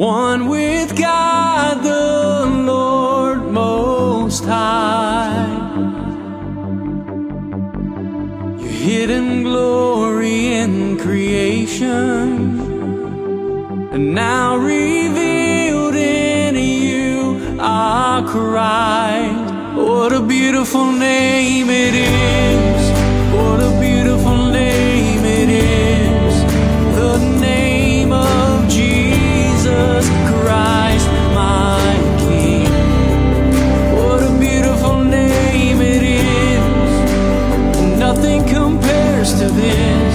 one with God the Lord Most High. Your hidden glory in creation, and now revealed in you I Christ. What a beautiful name it is. within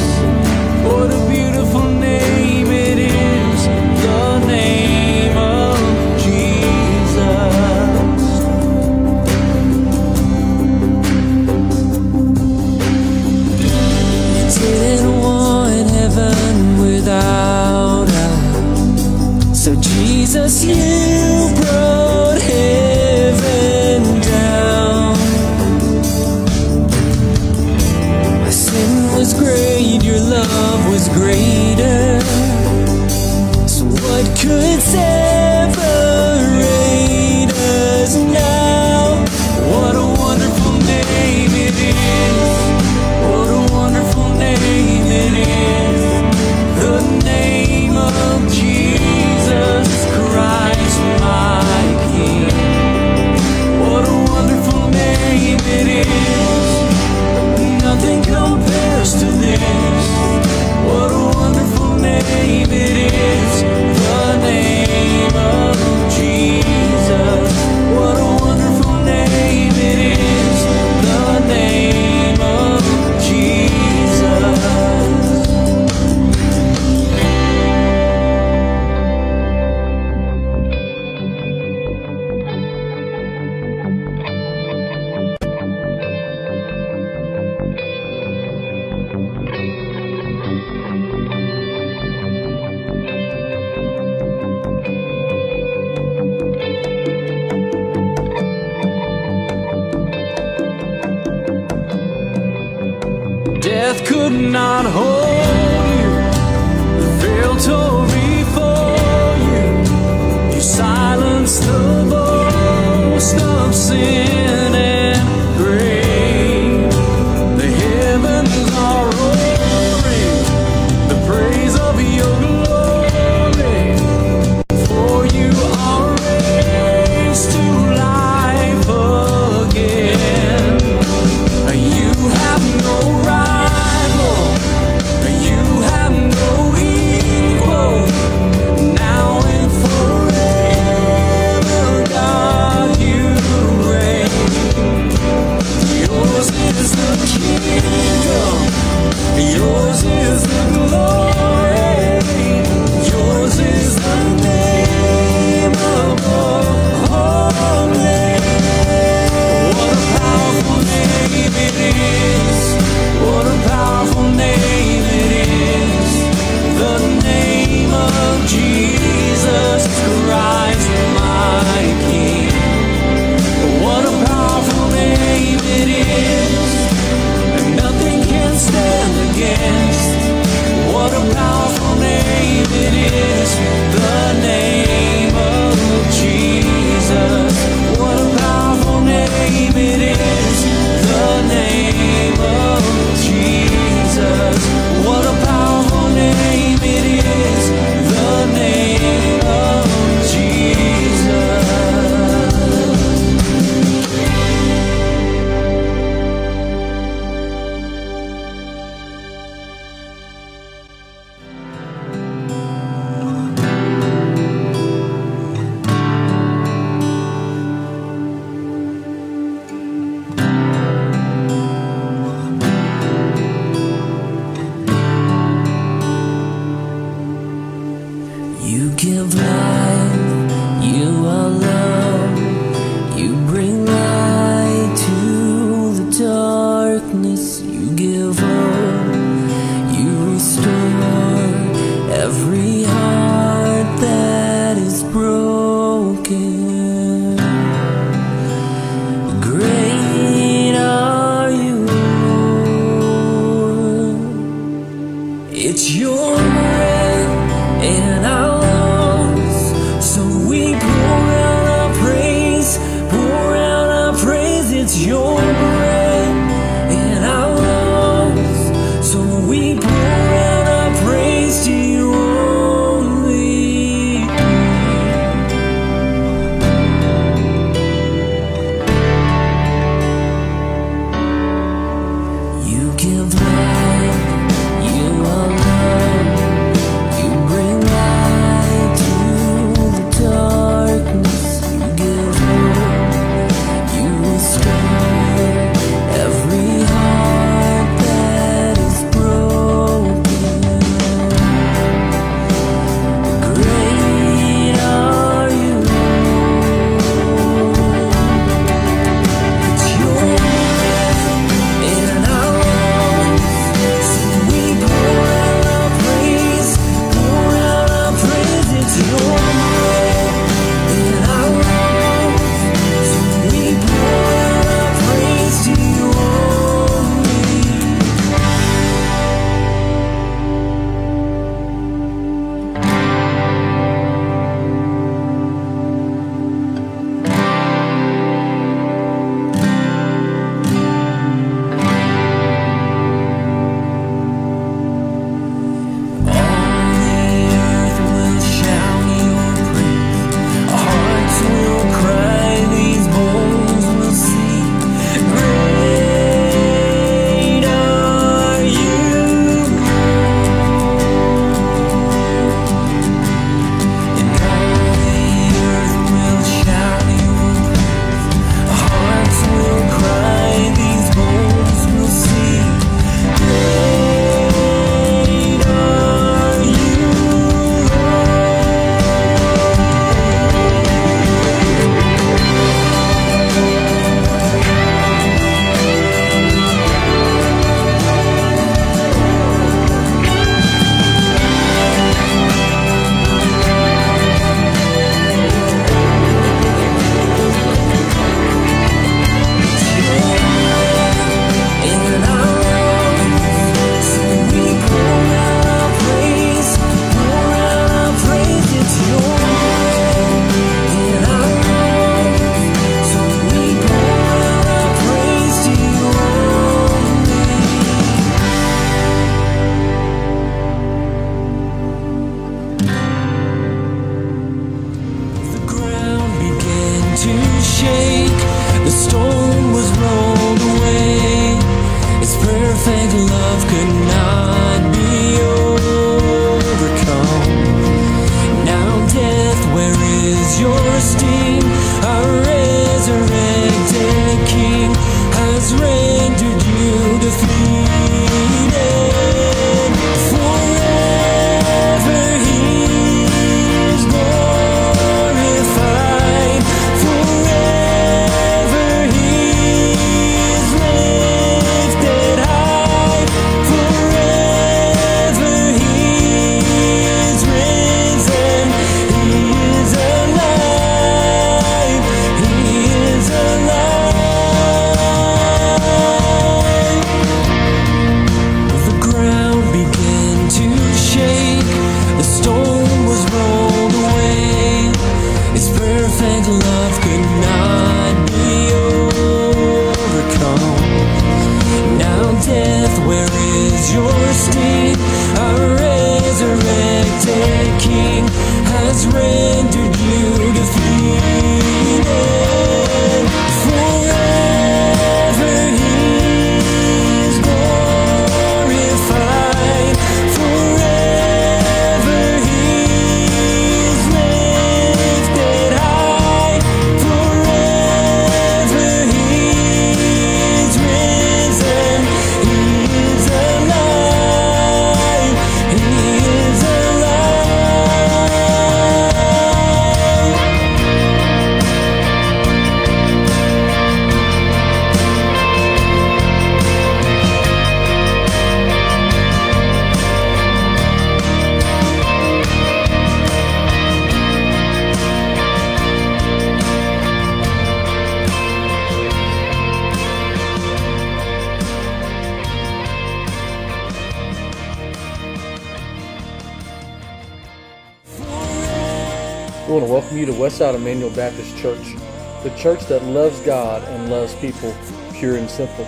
Westside Emmanuel Baptist Church, the church that loves God and loves people, pure and simple.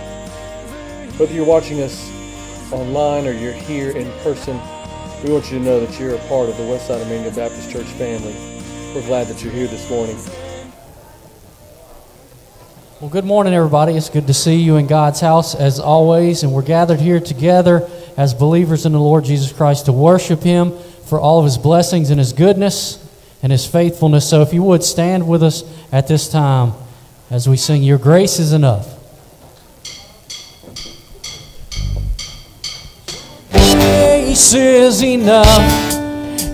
Whether you're watching us online or you're here in person, we want you to know that you're a part of the Westside Emmanuel Baptist Church family. We're glad that you're here this morning. Well, good morning, everybody. It's good to see you in God's house as always. And we're gathered here together as believers in the Lord Jesus Christ to worship Him for all of His blessings and His goodness and His faithfulness. So, if you would stand with us at this time as we sing, Your Grace is Enough. Grace is enough.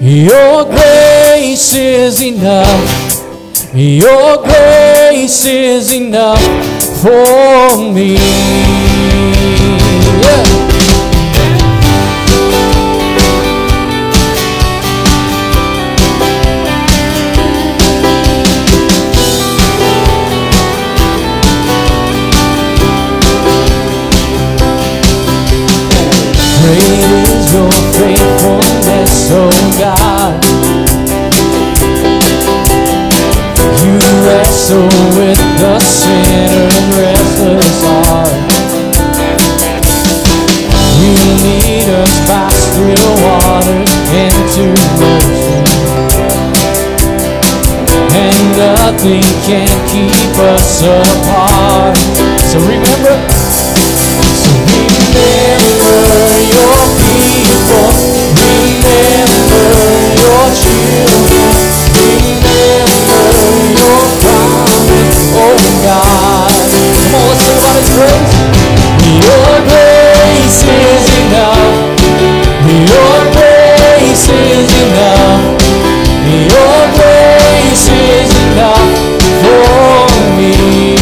Your grace is enough. Your grace is enough for me. Yeah. Wrestle with the sinner and restless heart. You lead us still waters into. And nothing can keep us apart. So remember, so remember your God. Come on, let's sing about His grace. Your grace is enough. Your grace is enough. Your grace is enough for me.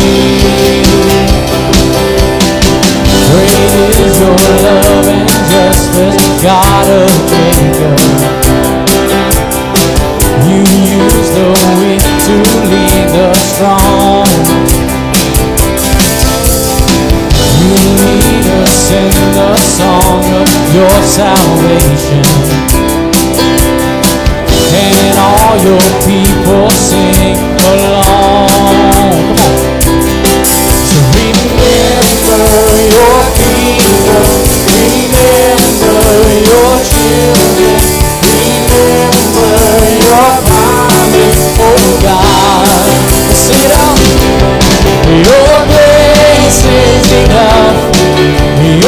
Great is your love and justice, God of Jacob. In the song of your salvation. And all your people sing along. Come on. So remember your people, remember your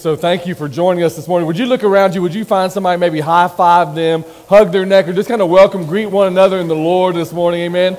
so thank you for joining us this morning. Would you look around you? Would you find somebody, maybe high five them, hug their neck, or just kind of welcome, greet one another in the Lord this morning? Amen.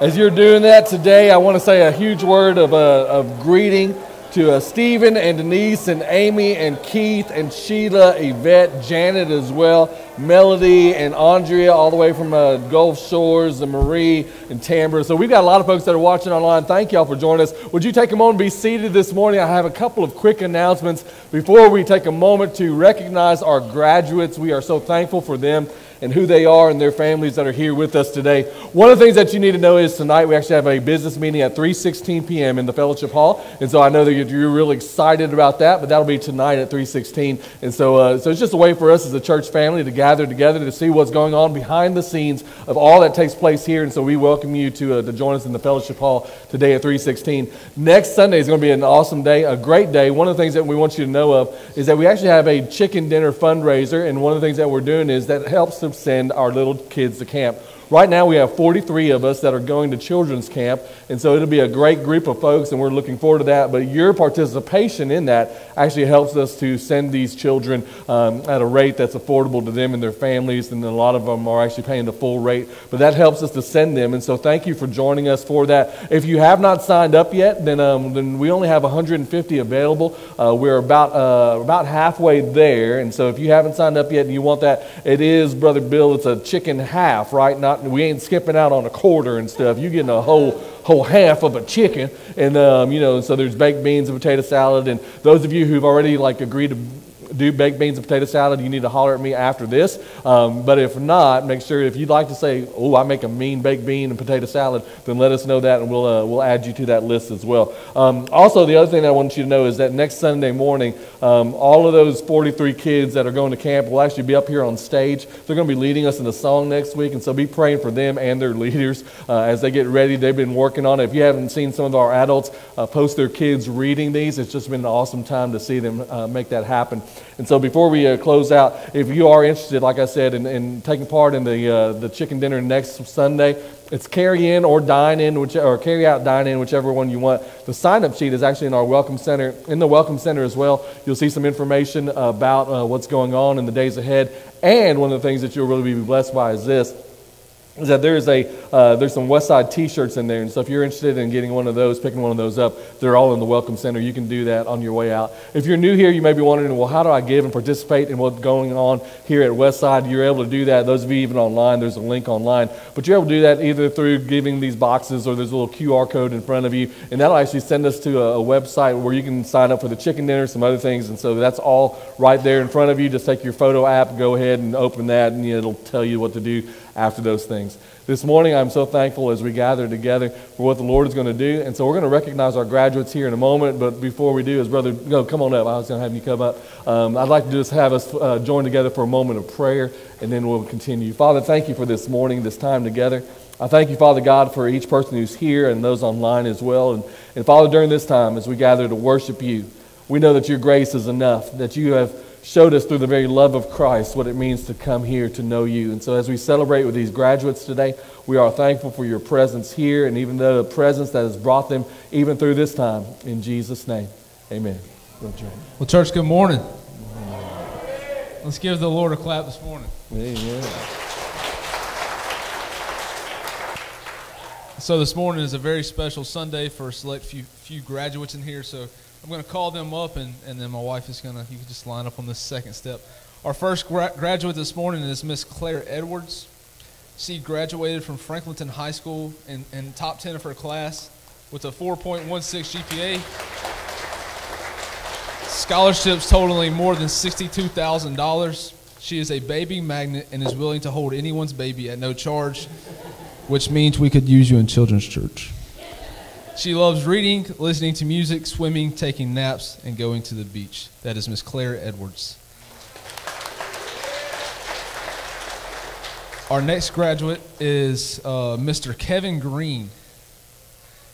As you're doing that today, I want to say a huge word of, uh, of greeting to uh, Stephen and Denise and Amy and Keith and Sheila, Yvette, Janet as well, Melody and Andrea, all the way from uh, Gulf Shores, and Marie and Tambra. So we've got a lot of folks that are watching online. Thank y'all for joining us. Would you take a moment and be seated this morning? I have a couple of quick announcements before we take a moment to recognize our graduates. We are so thankful for them and who they are and their families that are here with us today. One of the things that you need to know is tonight we actually have a business meeting at 3:16 p.m. in the fellowship hall, and so I know that you're really excited about that. But that'll be tonight at 3:16, and so uh, so it's just a way for us as a church family to gather together to see what's going on behind the scenes of all that takes place here. And so we welcome you to uh, to join us in the fellowship hall today at 3:16. Next Sunday is going to be an awesome day, a great day. One of the things that we want you to know of is that we actually have a chicken dinner fundraiser, and one of the things that we're doing is that helps to send our little kids to camp. Right now, we have 43 of us that are going to children's camp, and so it'll be a great group of folks, and we're looking forward to that. But your participation in that actually helps us to send these children um, at a rate that's affordable to them and their families, and a lot of them are actually paying the full rate. But that helps us to send them, and so thank you for joining us for that. If you have not signed up yet, then um, then we only have 150 available. Uh, we're about uh, about halfway there, and so if you haven't signed up yet and you want that, it is, brother Bill. It's a chicken half, right? Not we ain't skipping out on a quarter and stuff. You're getting a whole whole half of a chicken, and um, you know, so there's baked beans and potato salad. And those of you who've already like agreed to do baked beans and potato salad, you need to holler at me after this. Um, but if not, make sure if you'd like to say, "Oh, I make a mean baked bean and potato salad," then let us know that, and we'll uh, we'll add you to that list as well. Um, also, the other thing I want you to know is that next Sunday morning, um, all of those 43 kids that are going to camp will actually be up here on stage. They're going to be leading us in the song next week, and so be praying for them and their leaders uh, as they get ready. They've been working on it. If you haven't seen some of our adults uh, post their kids reading these, it's just been an awesome time to see them uh, make that happen. And so before we uh, close out, if you are interested, like I said, in, in taking part in the, uh, the chicken dinner next Sunday, it's carry in or dine in, which, or carry out, dine in, whichever one you want. The sign up sheet is actually in our Welcome Center. In the Welcome Center as well, you'll see some information about uh, what's going on in the days ahead. And one of the things that you'll really be blessed by is this is that there's a uh, there's some Westside T-shirts in there, and so if you're interested in getting one of those, picking one of those up, they're all in the Welcome Center. You can do that on your way out. If you're new here, you may be wondering, well, how do I give and participate in what's going on here at Westside? You're able to do that. Those of you even online, there's a link online, but you're able to do that either through giving these boxes or there's a little QR code in front of you, and that'll actually send us to a, a website where you can sign up for the chicken dinner, some other things, and so that's all right there in front of you. Just take your photo app, go ahead and open that, and it'll tell you what to do after those things. This morning, I'm so thankful as we gather together for what the Lord is going to do. And so we're going to recognize our graduates here in a moment. But before we do, as brother, no, come on up. I was going to have you come up. Um, I'd like to just have us uh, join together for a moment of prayer, and then we'll continue. Father, thank you for this morning, this time together. I thank you, Father God, for each person who's here and those online as well. And, and Father, during this time, as we gather to worship you, we know that your grace is enough, that you have showed us through the very love of Christ what it means to come here to know you. And so as we celebrate with these graduates today, we are thankful for your presence here and even the presence that has brought them even through this time. In Jesus' name, amen. Well, church, good morning. Let's give the Lord a clap this morning. Amen. So this morning is a very special Sunday for a select few few graduates in here. So I'm going to call them up, and, and then my wife is going to. You can just line up on this second step. Our first gra- graduate this morning is Miss Claire Edwards. She graduated from Franklinton High School in, in top 10 of her class with a 4.16 GPA. Scholarships totaling more than $62,000. She is a baby magnet and is willing to hold anyone's baby at no charge, which means we could use you in children's church. She loves reading, listening to music, swimming, taking naps, and going to the beach. That is Miss Claire Edwards. Our next graduate is uh, Mr. Kevin Green.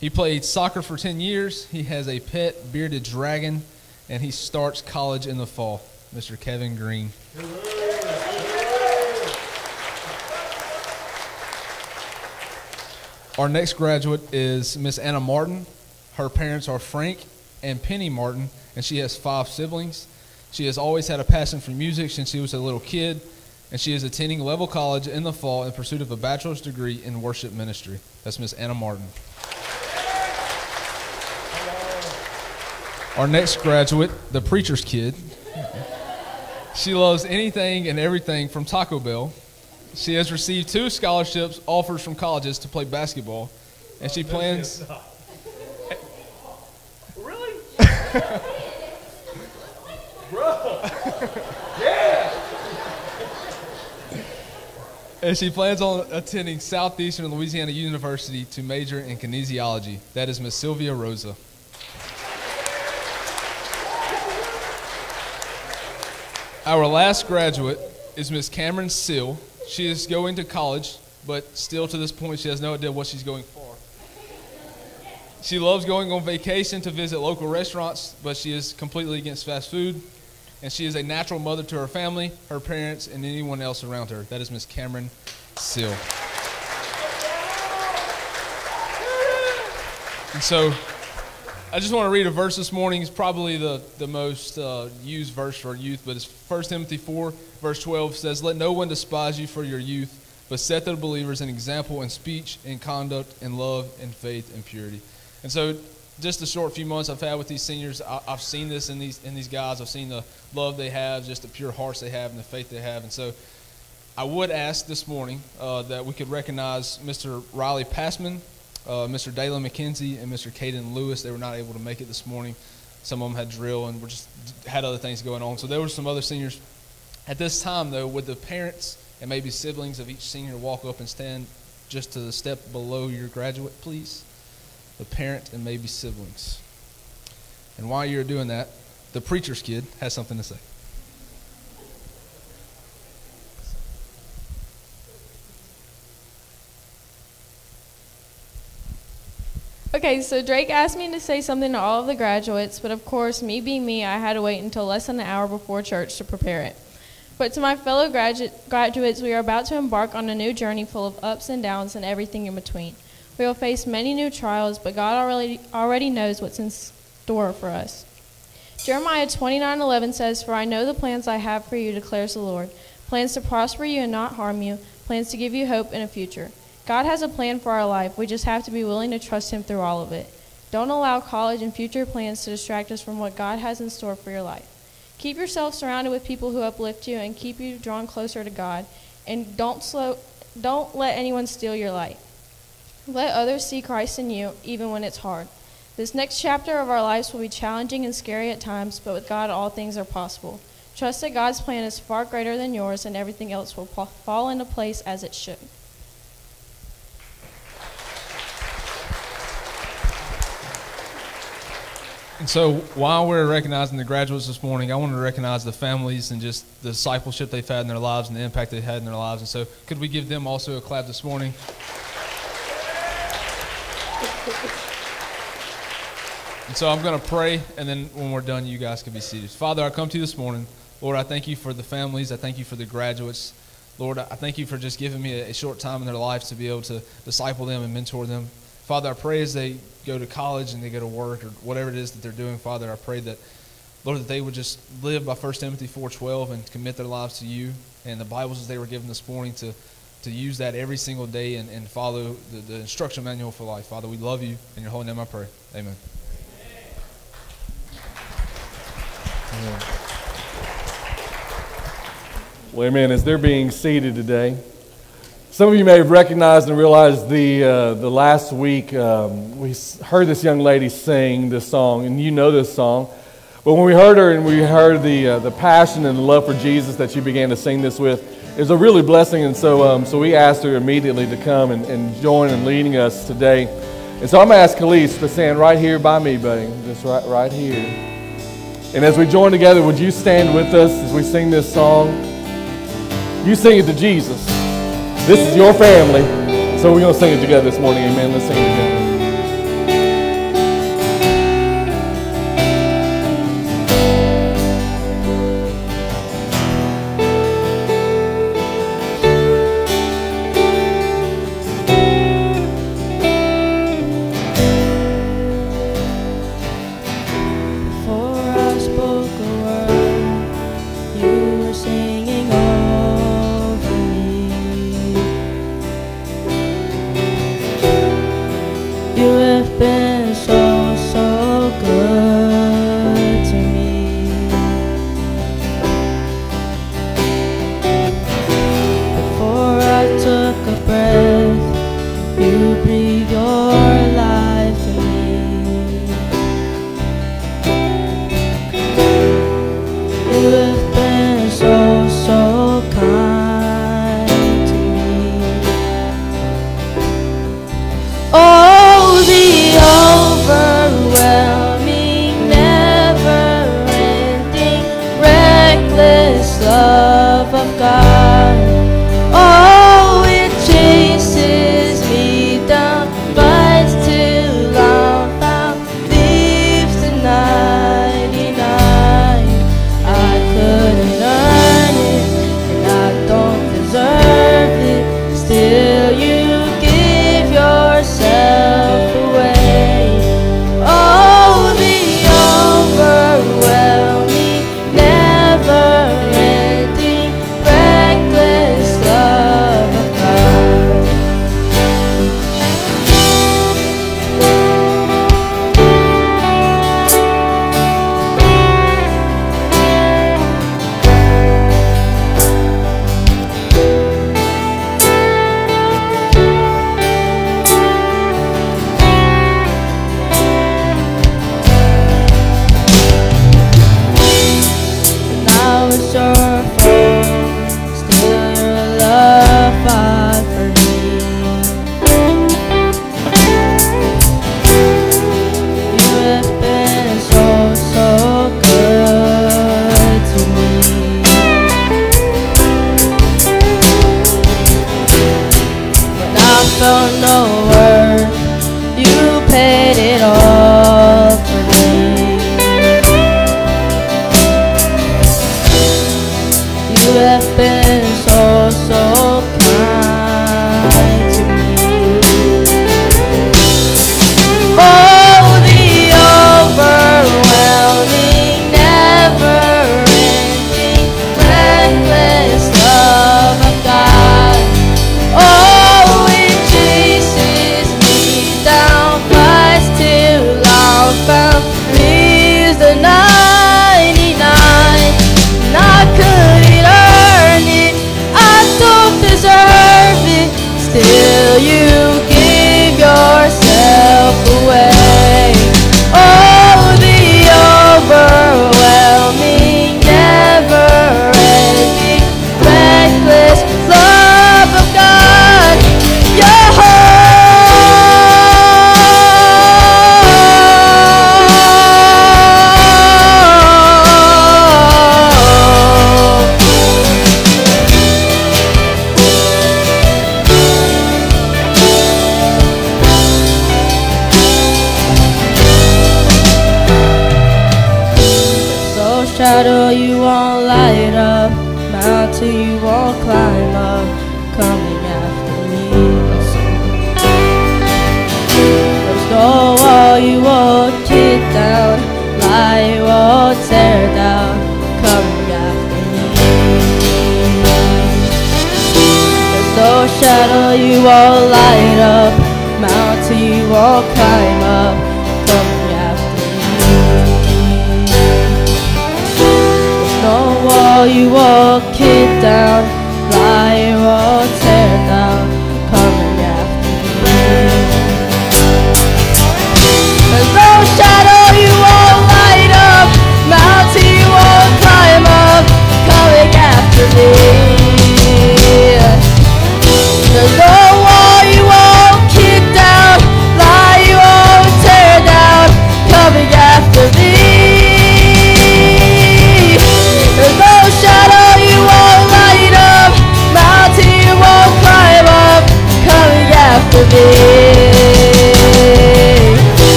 He played soccer for 10 years. He has a pet bearded dragon, and he starts college in the fall. Mr. Kevin Green. Our next graduate is Miss Anna Martin. Her parents are Frank and Penny Martin, and she has five siblings. She has always had a passion for music since she was a little kid, and she is attending Leavell College in the fall in pursuit of a bachelor's degree in worship ministry. That's Miss Anna Martin. Our next graduate, the preacher's kid. She loves anything and everything from Taco Bell. She has received two scholarships offers from colleges to play basketball, and she plans. Really? Bro. yeah. And she plans on attending Southeastern Louisiana University to major in kinesiology. That is Miss Sylvia Rosa. Our last graduate is Miss Cameron Sill. She is going to college, but still to this point, she has no idea what she's going for. She loves going on vacation to visit local restaurants, but she is completely against fast food. And she is a natural mother to her family, her parents, and anyone else around her. That is Miss Cameron Seal. And so, I just want to read a verse this morning. It's probably the, the most uh, used verse for youth, but it's 1 Timothy 4, verse 12 says, Let no one despise you for your youth, but set the believers an example in speech, in conduct, in love, in faith, and purity. And so, just the short few months I've had with these seniors, I, I've seen this in these in these guys. I've seen the love they have, just the pure hearts they have, and the faith they have. And so, I would ask this morning uh, that we could recognize Mr. Riley Passman, uh, Mr. Dalen McKenzie, and Mr. Caden Lewis. They were not able to make it this morning. Some of them had drill and were just had other things going on. So there were some other seniors. At this time, though, would the parents and maybe siblings of each senior walk up and stand just to the step below your graduate, please? The parent and maybe siblings. And while you're doing that, the preacher's kid has something to say. Okay, so Drake asked me to say something to all of the graduates, but of course, me being me, I had to wait until less than an hour before church to prepare it. But to my fellow gradu- graduates, we are about to embark on a new journey full of ups and downs and everything in between. We will face many new trials, but God already already knows what's in store for us. Jeremiah 29:11 says, "For I know the plans I have for you," declares the Lord, plans to prosper you and not harm you, plans to give you hope and a future. God has a plan for our life. We just have to be willing to trust Him through all of it. Don't allow college and future plans to distract us from what God has in store for your life. Keep yourself surrounded with people who uplift you and keep you drawn closer to God. And don't slow, don't let anyone steal your light. Let others see Christ in you, even when it's hard. This next chapter of our lives will be challenging and scary at times, but with God, all things are possible. Trust that God's plan is far greater than yours, and everything else will fall into place as it should. And so while we're recognizing the graduates this morning, I want to recognize the families and just the discipleship they've had in their lives and the impact they've had in their lives. And so could we give them also a clap this morning? And so I'm going to pray, and then when we're done, you guys can be seated. Father, I come to you this morning. Lord, I thank you for the families. I thank you for the graduates. Lord, I thank you for just giving me a short time in their lives to be able to disciple them and mentor them. Father, I pray as they go to college and they go to work or whatever it is that they're doing, Father, I pray that, Lord, that they would just live by 1 Timothy 4.12 and commit their lives to you and the Bibles as they were given this morning to, to use that every single day and, and follow the, the instruction manual for life. Father, we love you. In your holy name I pray. Amen. Amen. Well, amen. As they're being seated today, some of you may have recognized and realized the, uh, the last week um, we heard this young lady sing this song, and you know this song. But when we heard her and we heard the, uh, the passion and the love for Jesus that she began to sing this with, it was a really blessing. And so, um, so we asked her immediately to come and, and join in leading us today. And so I'm going to ask Khalees to stand right here by me, buddy, just right, right here. And as we join together, would you stand with us as we sing this song? You sing it to Jesus. This is your family. So we're going to sing it together this morning. Amen. Let's sing it together.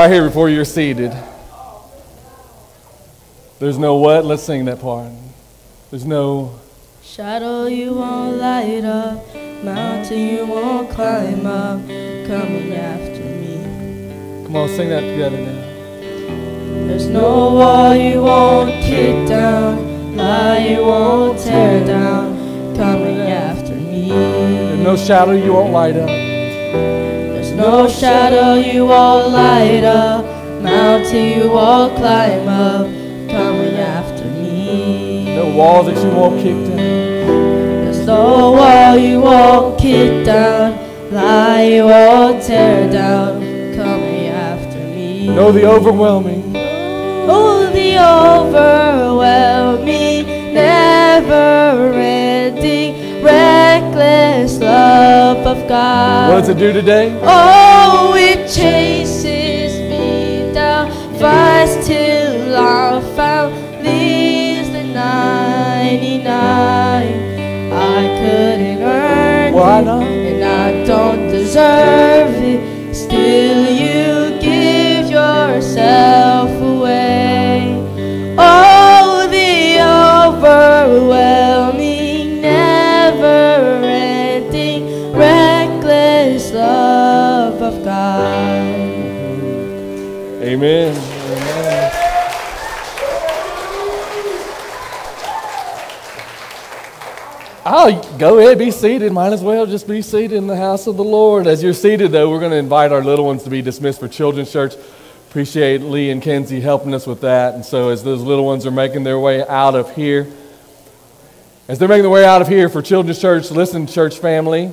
Right here before you're seated. There's no what? Let's sing that part. There's no Shadow you won't light up, mountain you won't climb up, coming after me. Come on, sing that together now. There's no wall you won't kick down, lie you won't tear down, coming after me. There's no shadow you won't light up. No shadow you won't light up, mountain you won't climb up, coming after me. No walls that you won't kick down. There's no wall you won't kick down, lie you won't tear down, coming after me. No the overwhelming. Oh, the overwhelming, never-ending, reckless love of God. What does it do today? Oh, it chases me down, fights till I'm found, leaves the 99. I couldn't earn Why it, not? Oh, go ahead, be seated. Might as well just be seated in the house of the Lord. As you're seated, though, we're going to invite our little ones to be dismissed for children's church. Appreciate Lee and Kenzie helping us with that. And so, as those little ones are making their way out of here, as they're making their way out of here for children's church, listen, church family,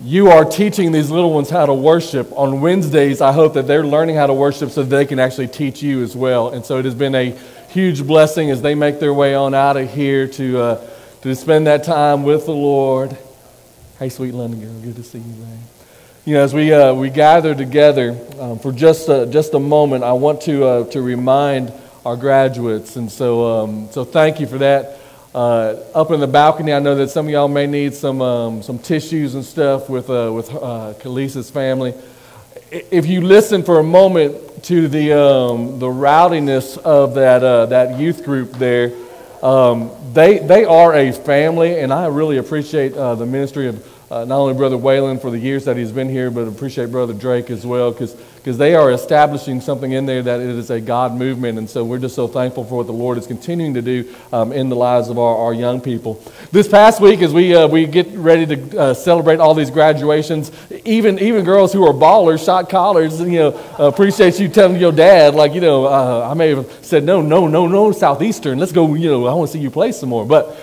you are teaching these little ones how to worship. On Wednesdays, I hope that they're learning how to worship so they can actually teach you as well. And so it has been a huge blessing as they make their way on out of here to, uh, to spend that time with the Lord. Hey, sweet London girl, good to see you, man. You know, as we, uh, we gather together um, for just a, just a moment, I want to, uh, to remind our graduates. And so, um, so thank you for that. Uh, up in the balcony, I know that some of y'all may need some, um, some tissues and stuff with, uh, with uh, Kalisa's family. If you listen for a moment to the, um, the rowdiness of that, uh, that youth group there, um, they, they are a family, and I really appreciate uh, the ministry of uh, not only Brother Whalen for the years that he's been here, but appreciate Brother Drake as well, because because they are establishing something in there that it is a God movement. And so we're just so thankful for what the Lord is continuing to do um, in the lives of our, our young people. This past week, as we, uh, we get ready to uh, celebrate all these graduations, even, even girls who are ballers, shot collars, you know, appreciate you telling your dad, like, you know, uh, I may have said, no, no, no, no, Southeastern, let's go, you know, I want to see you play some more. But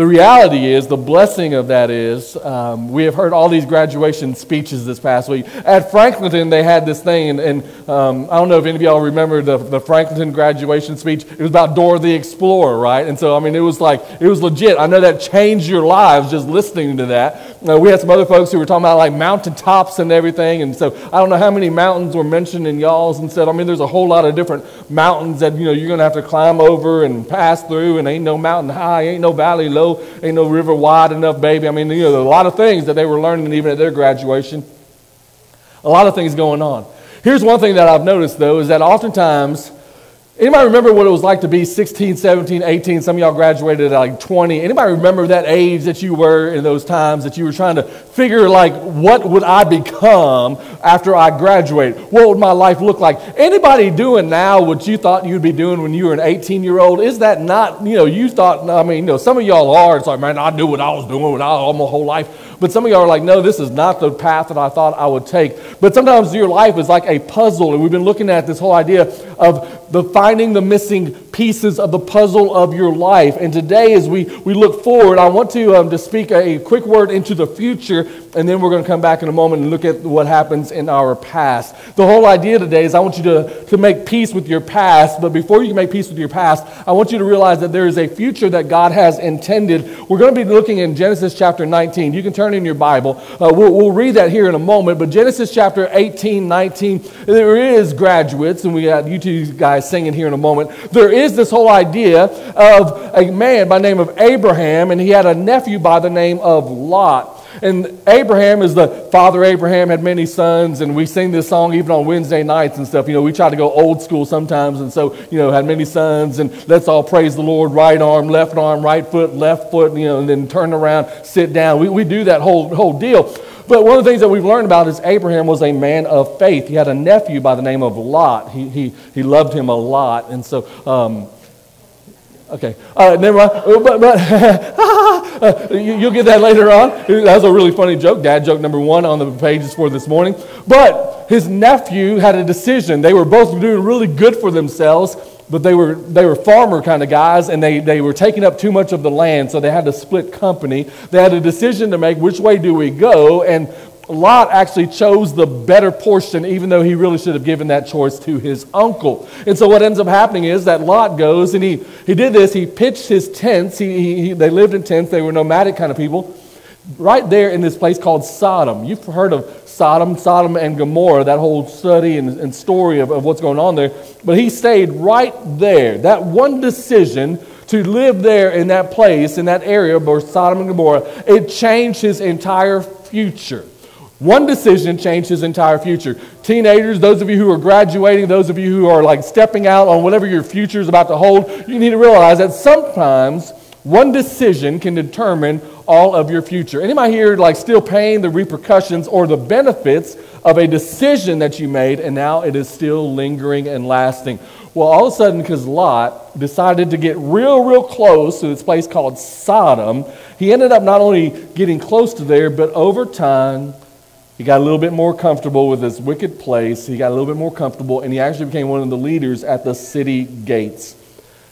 the reality is, the blessing of that is, um, we have heard all these graduation speeches this past week. At Franklinton, they had this thing, and, and um, I don't know if any of y'all remember the, the Franklinton graduation speech. It was about Dora the Explorer, right? And so, I mean, it was like, it was legit. I know that changed your lives just listening to that. Uh, we had some other folks who were talking about like mountaintops and everything, and so I don't know how many mountains were mentioned in y'all's and said, I mean, there's a whole lot of different mountains that, you know, you're going to have to climb over and pass through, and ain't no mountain high, ain't no valley low ain't no river wide enough, baby. I mean, you know, a lot of things that they were learning even at their graduation. A lot of things going on. Here's one thing that I've noticed, though, is that oftentimes Anybody remember what it was like to be 16, 17, 18? Some of y'all graduated at like 20. Anybody remember that age that you were in those times that you were trying to figure like what would I become after I graduate? What would my life look like? Anybody doing now what you thought you'd be doing when you were an 18 year old? Is that not, you know, you thought, I mean, you know, some of y'all are. It's like, man, I knew what I was doing when I was my whole life. But some of y'all are like, no, this is not the path that I thought I would take. But sometimes your life is like a puzzle, and we've been looking at this whole idea of the finding the missing pieces of the puzzle of your life. And today, as we, we look forward, I want to, um, to speak a quick word into the future, and then we're going to come back in a moment and look at what happens in our past. The whole idea today is I want you to, to make peace with your past, but before you can make peace with your past, I want you to realize that there is a future that God has intended. We're going to be looking in Genesis chapter 19. You can turn in your Bible. Uh, we'll, we'll read that here in a moment, but Genesis chapter 18, 19, there is graduates, and we got you two guys singing here in a moment. There is this whole idea of a man by the name of Abraham, and he had a nephew by the name of Lot. And Abraham is the father Abraham had many sons, and we sing this song even on Wednesday nights and stuff. You know, we try to go old school sometimes, and so, you know, had many sons, and let's all praise the Lord, right arm, left arm, right foot, left foot, you know, and then turn around, sit down. We, we do that whole, whole deal. But one of the things that we've learned about is Abraham was a man of faith. He had a nephew by the name of Lot. He, he, he loved him a lot. And so, um, okay. All right, never mind. But, but uh, you, will get that later on. That was a really funny joke. Dad joke number one on the pages for this morning. But his nephew had a decision. They were both doing really good for themselves but they were, they were farmer kind of guys and they, they were taking up too much of the land, so they had to split company. They had a decision to make which way do we go, and Lot actually chose the better portion, even though he really should have given that choice to his uncle. And so what ends up happening is that Lot goes and he, he did this. He pitched his tents. He, he, they lived in tents. They were nomadic kind of people. Right there in this place called Sodom. You've heard of Sodom, Sodom and Gomorrah, that whole study and, and story of, of what's going on there. But he stayed right there. That one decision to live there in that place, in that area where Sodom and Gomorrah, it changed his entire future. One decision changed his entire future. Teenagers, those of you who are graduating, those of you who are like stepping out on whatever your future is about to hold, you need to realize that sometimes one decision can determine all of your future. Anybody here like still paying the repercussions or the benefits of a decision that you made and now it is still lingering and lasting? Well, all of a sudden, because Lot decided to get real, real close to this place called Sodom, he ended up not only getting close to there, but over time, he got a little bit more comfortable with this wicked place. He got a little bit more comfortable, and he actually became one of the leaders at the city gates.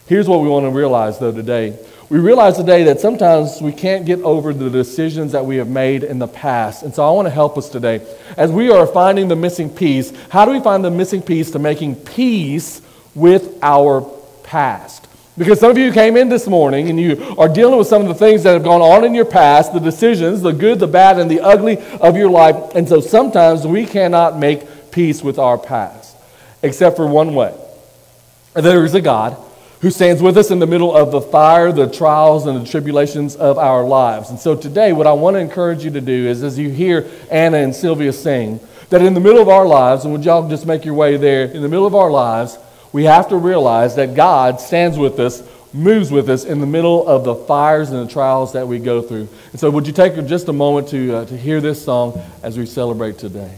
Here's what we want to realize, though, today we realize today that sometimes we can't get over the decisions that we have made in the past. And so I want to help us today. As we are finding the missing piece, how do we find the missing piece to making peace with our past? Because some of you came in this morning and you are dealing with some of the things that have gone on in your past, the decisions, the good, the bad, and the ugly of your life. And so sometimes we cannot make peace with our past, except for one way. There is a God who stands with us in the middle of the fire, the trials, and the tribulations of our lives. And so today, what I want to encourage you to do is as you hear Anna and Sylvia sing, that in the middle of our lives, and would y'all just make your way there, in the middle of our lives, we have to realize that God stands with us, moves with us in the middle of the fires and the trials that we go through. And so, would you take just a moment to, uh, to hear this song as we celebrate today?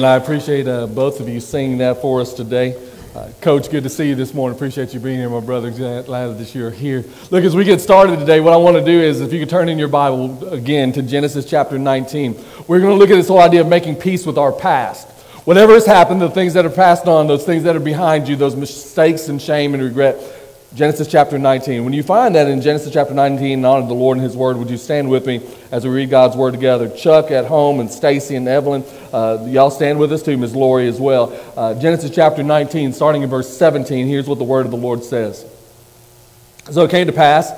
Amen. I appreciate uh, both of you singing that for us today. Uh, Coach, good to see you this morning. Appreciate you being here, my brother. Glad that you're here. Look, as we get started today, what I want to do is, if you could turn in your Bible again to Genesis chapter 19, we're going to look at this whole idea of making peace with our past. Whatever has happened, the things that are passed on, those things that are behind you, those mistakes and shame and regret, Genesis chapter 19. When you find that in Genesis chapter 19 and honor the Lord and His Word, would you stand with me as we read God's Word together? Chuck at home and Stacy and Evelyn, uh, y'all stand with us too, Ms. Lori as well. Uh, Genesis chapter 19, starting in verse 17, here's what the Word of the Lord says. So it came to pass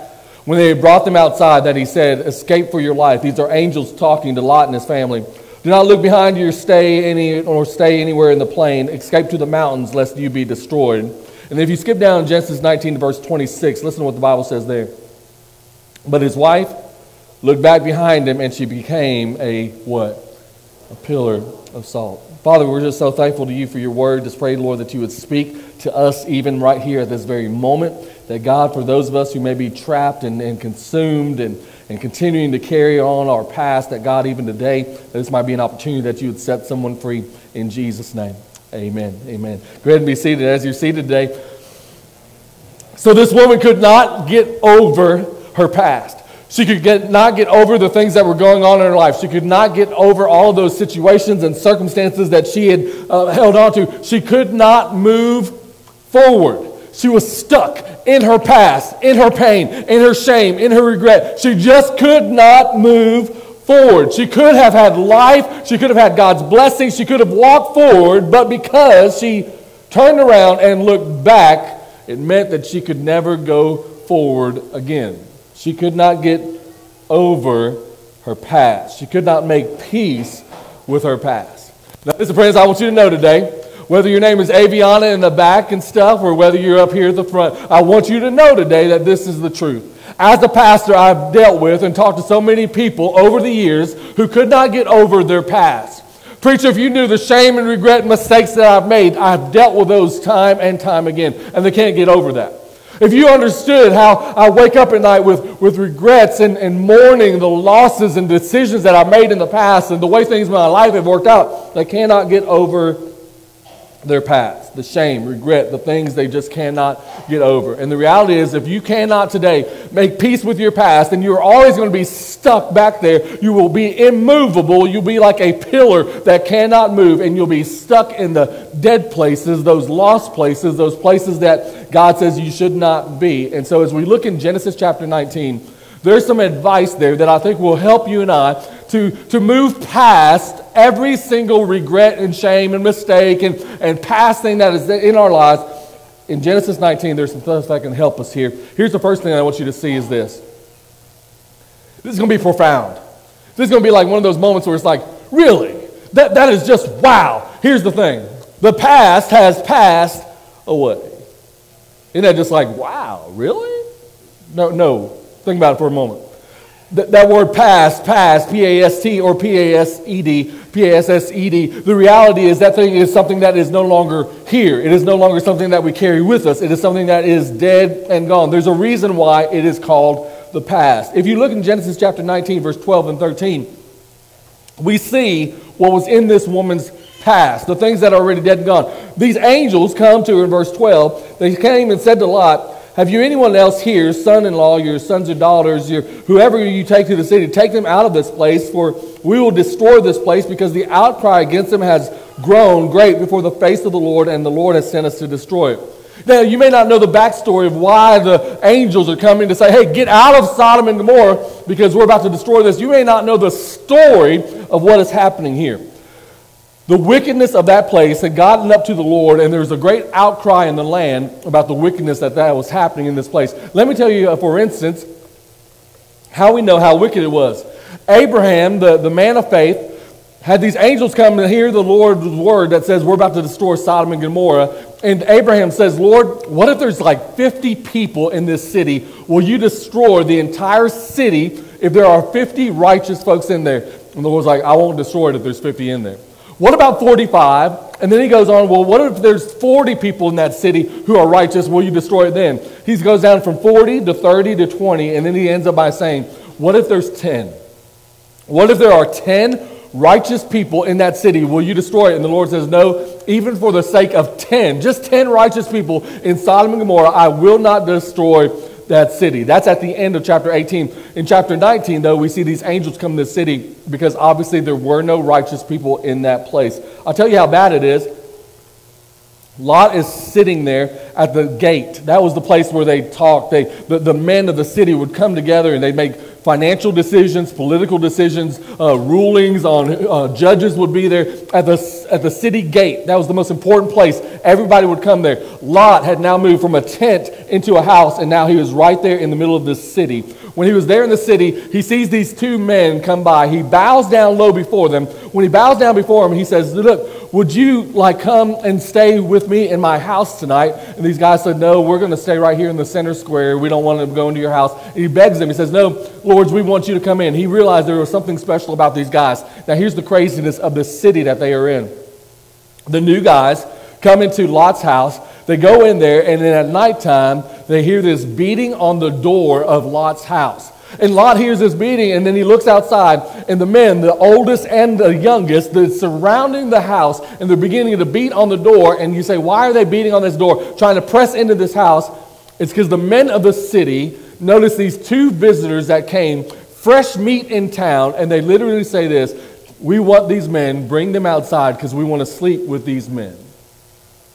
when they brought them outside that He said, Escape for your life. These are angels talking to Lot and his family. Do not look behind you or stay, any, or stay anywhere in the plain. Escape to the mountains, lest you be destroyed. And if you skip down Genesis 19 to verse 26, listen to what the Bible says there. But his wife looked back behind him, and she became a what? A pillar of salt. Father, we're just so thankful to you for your word. Just pray, Lord, that you would speak to us even right here at this very moment. That God, for those of us who may be trapped and, and consumed and, and continuing to carry on our past, that God, even today, that this might be an opportunity that you would set someone free in Jesus' name. Amen. Amen. Go ahead and be seated as you're seated today. So this woman could not get over her past. She could get, not get over the things that were going on in her life. She could not get over all of those situations and circumstances that she had uh, held on to. She could not move forward. She was stuck in her past, in her pain, in her shame, in her regret. She just could not move forward. She could have had life. She could have had God's blessing. She could have walked forward, but because she turned around and looked back, it meant that she could never go forward again. She could not get over her past. She could not make peace with her past. Now, listen, friends, I want you to know today, whether your name is Aviana in the back and stuff, or whether you're up here at the front, I want you to know today that this is the truth. As a pastor, I've dealt with and talked to so many people over the years who could not get over their past. Preacher, if you knew the shame and regret and mistakes that I've made, I've dealt with those time and time again, and they can't get over that. If you understood how I wake up at night with, with regrets and, and mourning the losses and decisions that I made in the past and the way things in my life have worked out, they cannot get over their past, the shame, regret, the things they just cannot get over. And the reality is, if you cannot today make peace with your past, then you're always going to be stuck back there. You will be immovable. You'll be like a pillar that cannot move, and you'll be stuck in the dead places, those lost places, those places that God says you should not be. And so, as we look in Genesis chapter 19, there's some advice there that I think will help you and I to, to move past every single regret and shame and mistake and, and past thing that is in our lives. In Genesis 19, there's some stuff that can help us here. Here's the first thing I want you to see is this. This is going to be profound. This is going to be like one of those moments where it's like, really? That, that is just wow. Here's the thing. The past has passed away. Isn't that just like, wow, really? No, no. Think about it for a moment. That, that word past, past, P A S T or P A S E D, P A S S E D, the reality is that thing is something that is no longer here. It is no longer something that we carry with us. It is something that is dead and gone. There's a reason why it is called the past. If you look in Genesis chapter 19, verse 12 and 13, we see what was in this woman's past, the things that are already dead and gone. These angels come to her in verse 12. They came and said to Lot, have you anyone else here, son in law, your sons or daughters, your, whoever you take to the city, take them out of this place, for we will destroy this place because the outcry against them has grown great before the face of the Lord, and the Lord has sent us to destroy it. Now, you may not know the backstory of why the angels are coming to say, hey, get out of Sodom and Gomorrah because we're about to destroy this. You may not know the story of what is happening here. The wickedness of that place had gotten up to the Lord, and there was a great outcry in the land about the wickedness that, that was happening in this place. Let me tell you, uh, for instance, how we know how wicked it was. Abraham, the, the man of faith, had these angels come and hear the Lord's word that says we're about to destroy Sodom and Gomorrah. And Abraham says, Lord, what if there's like 50 people in this city? Will you destroy the entire city if there are 50 righteous folks in there? And the Lord's like, I won't destroy it if there's 50 in there. What about 45? And then he goes on, well, what if there's 40 people in that city who are righteous? Will you destroy it then? He goes down from 40 to 30 to 20, and then he ends up by saying, what if there's 10? What if there are 10 righteous people in that city, will you destroy it? And the Lord says, No, even for the sake of 10, just 10 righteous people in Sodom and Gomorrah, I will not destroy that city. That's at the end of chapter 18. In chapter 19, though, we see these angels come to the city because obviously there were no righteous people in that place. I'll tell you how bad it is. Lot is sitting there at the gate. That was the place where they talked. They, the, the men of the city would come together and they'd make financial decisions, political decisions, uh, rulings on uh, judges would be there at the, at the city gate. That was the most important place. Everybody would come there. Lot had now moved from a tent into a house, and now he was right there in the middle of the city. When he was there in the city, he sees these two men come by. He bows down low before them. When he bows down before them, he says, Look, would you like come and stay with me in my house tonight? And these guys said, No, we're going to stay right here in the center square. We don't want to go into your house. And he begs them. He says, No, lords, we want you to come in. He realized there was something special about these guys. Now, here's the craziness of the city that they are in. The new guys come into Lot's house. They go in there, and then at nighttime, they hear this beating on the door of Lot's house. And Lot hears this beating, and then he looks outside, and the men, the oldest and the youngest, they're surrounding the house, and they're beginning to beat on the door. And you say, Why are they beating on this door, trying to press into this house? It's because the men of the city notice these two visitors that came, fresh meat in town, and they literally say this We want these men, bring them outside because we want to sleep with these men.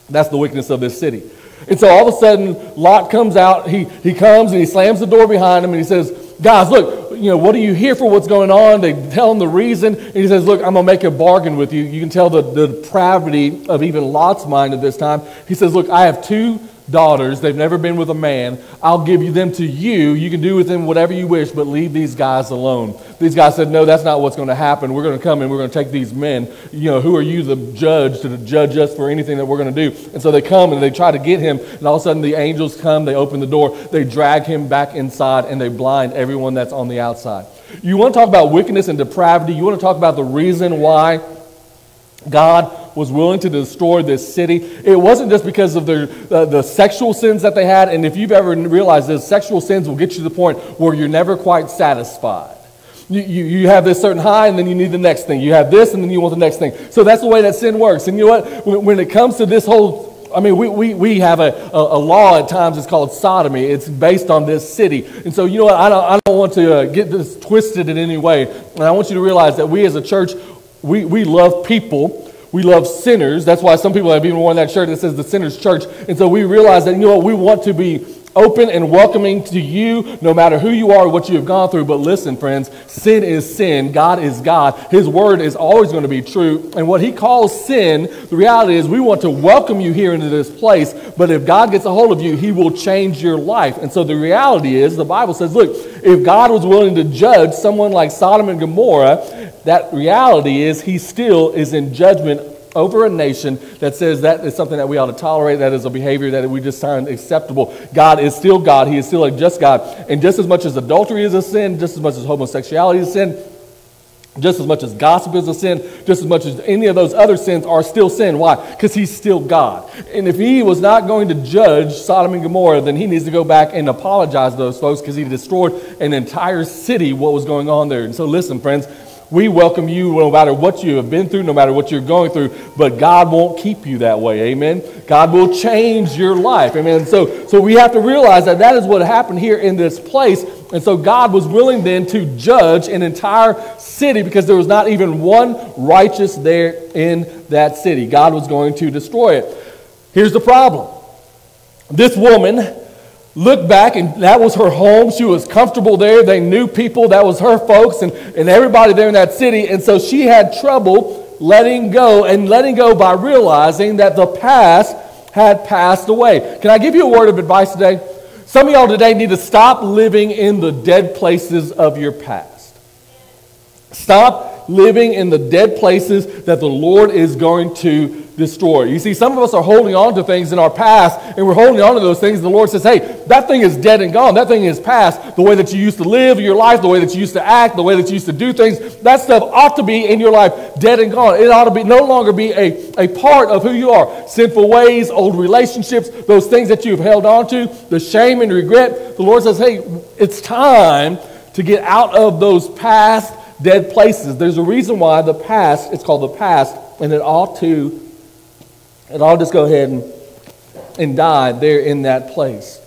That's the wickedness of this city. And so all of a sudden, Lot comes out. He, he comes and he slams the door behind him and he says, Guys, look, you know, what are you here for? What's going on? They tell him the reason. And he says, Look, I'm going to make a bargain with you. You can tell the, the depravity of even Lot's mind at this time. He says, Look, I have two daughters. They've never been with a man. I'll give you them to you. You can do with them whatever you wish, but leave these guys alone. These guys said, No, that's not what's going to happen. We're going to come and we're going to take these men. You know, who are you, the judge, to judge us for anything that we're going to do? And so they come and they try to get him. And all of a sudden, the angels come, they open the door, they drag him back inside, and they blind everyone that's on the outside. You want to talk about wickedness and depravity? You want to talk about the reason why God was willing to destroy this city. It wasn't just because of their, uh, the sexual sins that they had. And if you've ever realized this, sexual sins will get you to the point where you're never quite satisfied. You, you, you have this certain high, and then you need the next thing. You have this, and then you want the next thing. So that's the way that sin works. And you know what? When, when it comes to this whole I mean, we, we, we have a, a, a, law at times, it's called sodomy. It's based on this city. And so, you know what? I don't, I don't want to uh, get this twisted in any way. And I want you to realize that we as a church, we, we love people. We love sinners. That's why some people have even worn that shirt that says the Sinner's Church. And so we realize that, you know what, we want to be open and welcoming to you no matter who you are or what you have gone through. But listen, friends, sin is sin. God is God. His word is always going to be true. And what he calls sin, the reality is we want to welcome you here into this place. But if God gets a hold of you, he will change your life. And so the reality is, the Bible says, look, if God was willing to judge someone like Sodom and Gomorrah, that reality is he still is in judgment over a nation that says that is something that we ought to tolerate, that is a behavior that we just find acceptable. God is still God. He is still a just God. And just as much as adultery is a sin, just as much as homosexuality is a sin, just as much as gossip is a sin, just as much as any of those other sins are still sin. Why? Because he's still God. And if he was not going to judge Sodom and Gomorrah, then he needs to go back and apologize to those folks because he destroyed an entire city, what was going on there. And so, listen, friends, we welcome you no matter what you have been through, no matter what you're going through, but God won't keep you that way. Amen. God will change your life. Amen. So, so we have to realize that that is what happened here in this place. And so God was willing then to judge an entire city because there was not even one righteous there in that city. God was going to destroy it. Here's the problem this woman looked back and that was her home. She was comfortable there. They knew people. That was her folks and, and everybody there in that city. And so she had trouble letting go and letting go by realizing that the past had passed away. Can I give you a word of advice today? Some of y'all today need to stop living in the dead places of your past. Stop living in the dead places that the Lord is going to destroy. You see, some of us are holding on to things in our past, and we're holding on to those things. The Lord says, hey, that thing is dead and gone. That thing is past. The way that you used to live your life, the way that you used to act, the way that you used to do things, that stuff ought to be in your life dead and gone. It ought to be no longer be a, a part of who you are. Sinful ways, old relationships, those things that you've held on to, the shame and regret. The Lord says, hey, it's time to get out of those past dead places. There's a reason why the past, it's called the past, and it ought to, it I'll just go ahead and, and die there in that place.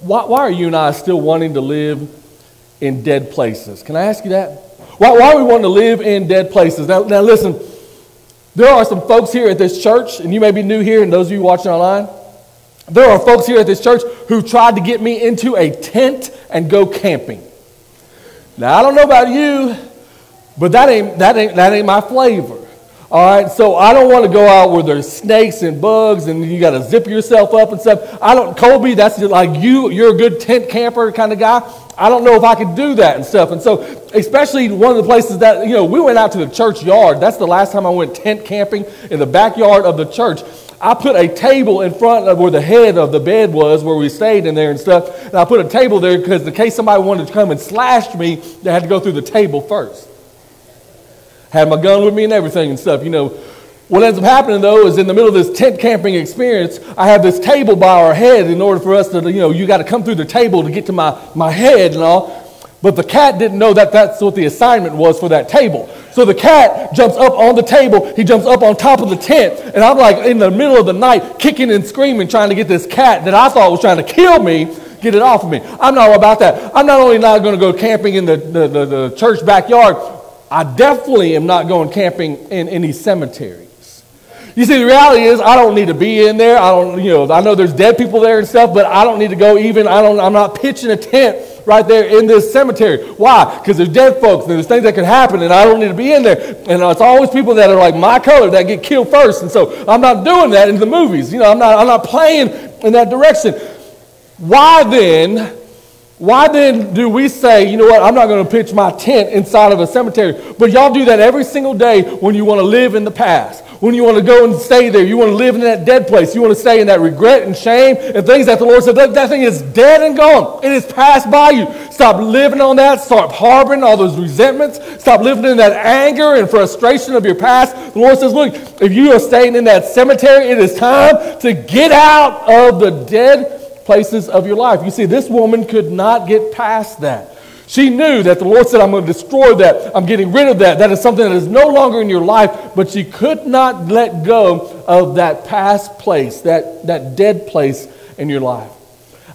Why, why are you and I still wanting to live in dead places? Can I ask you that? Why, why are we wanting to live in dead places? Now, now listen, there are some folks here at this church, and you may be new here, and those of you watching online, there are folks here at this church who tried to get me into a tent and go camping. Now, I don't know about you, but that ain't, that ain't, that ain't my flavor. All right, so I don't want to go out where there's snakes and bugs and you got to zip yourself up and stuff. I don't, Colby, that's just like you, you're a good tent camper kind of guy. I don't know if I could do that and stuff. And so, especially one of the places that, you know, we went out to the church yard. That's the last time I went tent camping in the backyard of the church. I put a table in front of where the head of the bed was, where we stayed in there and stuff. And I put a table there because in case somebody wanted to come and slash me, they had to go through the table first. Had my gun with me and everything and stuff, you know. What ends up happening though is in the middle of this tent camping experience, I have this table by our head in order for us to, you know, you got to come through the table to get to my, my head and all. But the cat didn't know that that's what the assignment was for that table. So the cat jumps up on the table, he jumps up on top of the tent, and I'm like in the middle of the night kicking and screaming trying to get this cat that I thought was trying to kill me, get it off of me. I'm not about that. I'm not only not going to go camping in the, the, the, the church backyard, I definitely am not going camping in any cemeteries. You see, the reality is, I don't need to be in there. I don't, you know, I know there's dead people there and stuff, but I don't need to go even. I don't. I'm not pitching a tent right there in this cemetery. Why? Because there's dead folks and there's things that can happen, and I don't need to be in there. And it's always people that are like my color that get killed first, and so I'm not doing that in the movies. You know, I'm not. I'm not playing in that direction. Why then? Why then do we say, you know what, I'm not going to pitch my tent inside of a cemetery? But y'all do that every single day when you want to live in the past. When you want to go and stay there. You want to live in that dead place. You want to stay in that regret and shame and things that the Lord said, that, that thing is dead and gone. It is passed by you. Stop living on that. Stop harboring all those resentments. Stop living in that anger and frustration of your past. The Lord says, look, if you are staying in that cemetery, it is time to get out of the dead places of your life. You see, this woman could not get past that. She knew that the Lord said, I'm going to destroy that. I'm getting rid of that. That is something that is no longer in your life. But she could not let go of that past place, that, that dead place in your life.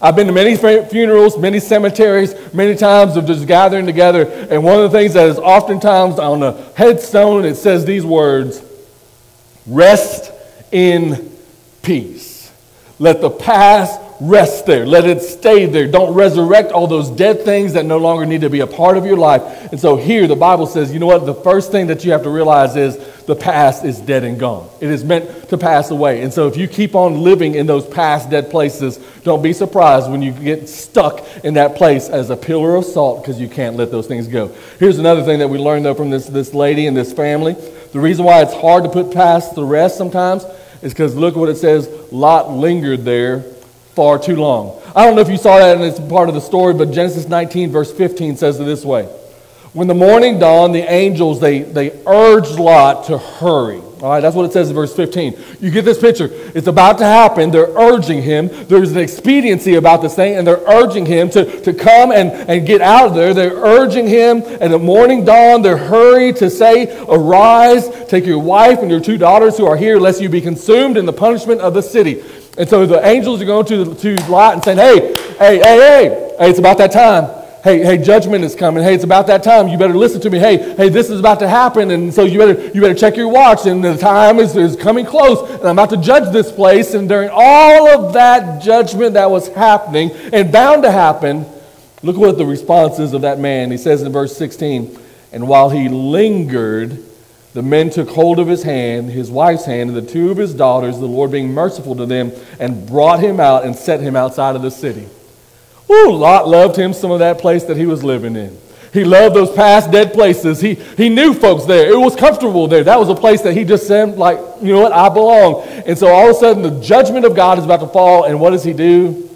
I've been to many funerals, many cemeteries, many times of just gathering together. And one of the things that is oftentimes on a headstone, it says these words Rest in peace. Let the past rest there. Let it stay there. Don't resurrect all those dead things that no longer need to be a part of your life. And so here the Bible says, you know what? The first thing that you have to realize is the past is dead and gone. It is meant to pass away. And so if you keep on living in those past dead places, don't be surprised when you get stuck in that place as a pillar of salt because you can't let those things go. Here's another thing that we learned though from this, this lady and this family. The reason why it's hard to put past the rest sometimes is because look what it says Lot lingered there far too long. I don't know if you saw that in this part of the story, but Genesis 19, verse 15 says it this way. When the morning dawned, the angels, they, they urged Lot to hurry. All right, that's what it says in verse 15. You get this picture. It's about to happen. They're urging him. There's an expediency about this thing, and they're urging him to, to come and, and get out of there. They're urging him, and the morning dawned. they're hurried to say, Arise, take your wife and your two daughters who are here, lest you be consumed in the punishment of the city. And so the angels are going to, to Lot and saying, hey, hey, hey, hey, hey, it's about that time. Hey, hey, judgment is coming. Hey, it's about that time. You better listen to me. Hey, hey, this is about to happen. And so you better, you better check your watch. And the time is, is coming close. And I'm about to judge this place. And during all of that judgment that was happening and bound to happen, look what the response is of that man. He says in verse 16, and while he lingered, the men took hold of his hand, his wife's hand, and the two of his daughters, the Lord being merciful to them, and brought him out and set him outside of the city. Ooh, Lot loved him some of that place that he was living in. He loved those past dead places. He, he knew folks there. It was comfortable there. That was a place that he just said, like, you know what, I belong. And so all of a sudden, the judgment of God is about to fall, and what does he do?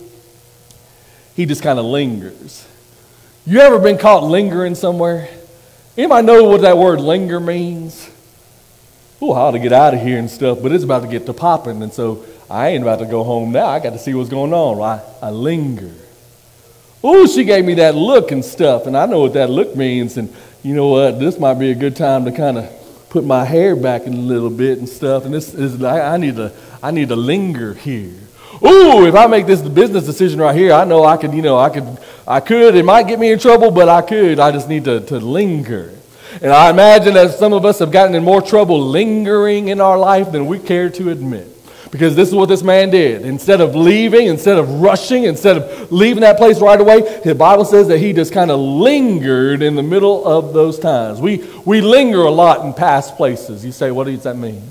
He just kind of lingers. You ever been caught lingering somewhere? Anybody know what that word linger means? Oh, I ought to get out of here and stuff, but it's about to get to popping, and so I ain't about to go home now. I got to see what's going on. I, I linger. Oh, she gave me that look and stuff, and I know what that look means. And you know what? This might be a good time to kind of put my hair back in a little bit and stuff. And this is I, I need to I need to linger here. Ooh, if I make this the business decision right here, I know I could, you know, I could, I could. It might get me in trouble, but I could. I just need to, to linger. And I imagine that some of us have gotten in more trouble lingering in our life than we care to admit. Because this is what this man did. Instead of leaving, instead of rushing, instead of leaving that place right away, the Bible says that he just kind of lingered in the middle of those times. We, we linger a lot in past places. You say, what does that mean?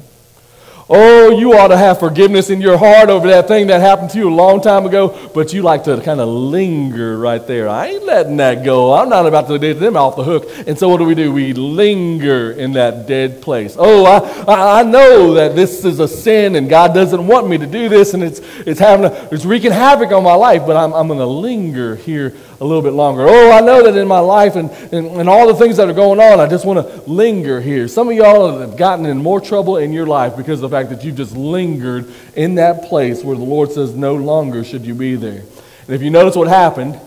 Oh, you ought to have forgiveness in your heart over that thing that happened to you a long time ago, but you like to kind of linger right there. I ain't letting that go. I'm not about to let them off the hook. And so what do we do? We linger in that dead place. Oh, I, I know that this is a sin and God doesn't want me to do this and it's, it's, having a, it's wreaking havoc on my life, but I'm, I'm going to linger here a little bit longer. Oh, I know that in my life and, and, and all the things that are going on, I just want to linger here. Some of y'all have gotten in more trouble in your life because of the fact that you've just lingered in that place where the Lord says no longer should you be there. And if you notice what happened,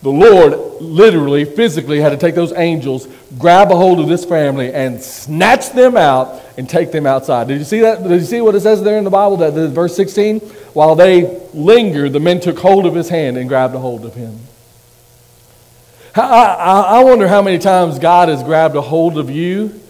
the Lord literally, physically had to take those angels, grab a hold of this family, and snatch them out and take them outside. Did you see that? Did you see what it says there in the Bible? That verse 16? While they lingered, the men took hold of his hand and grabbed a hold of him. I, I, wonder how many times God has grabbed a hold of you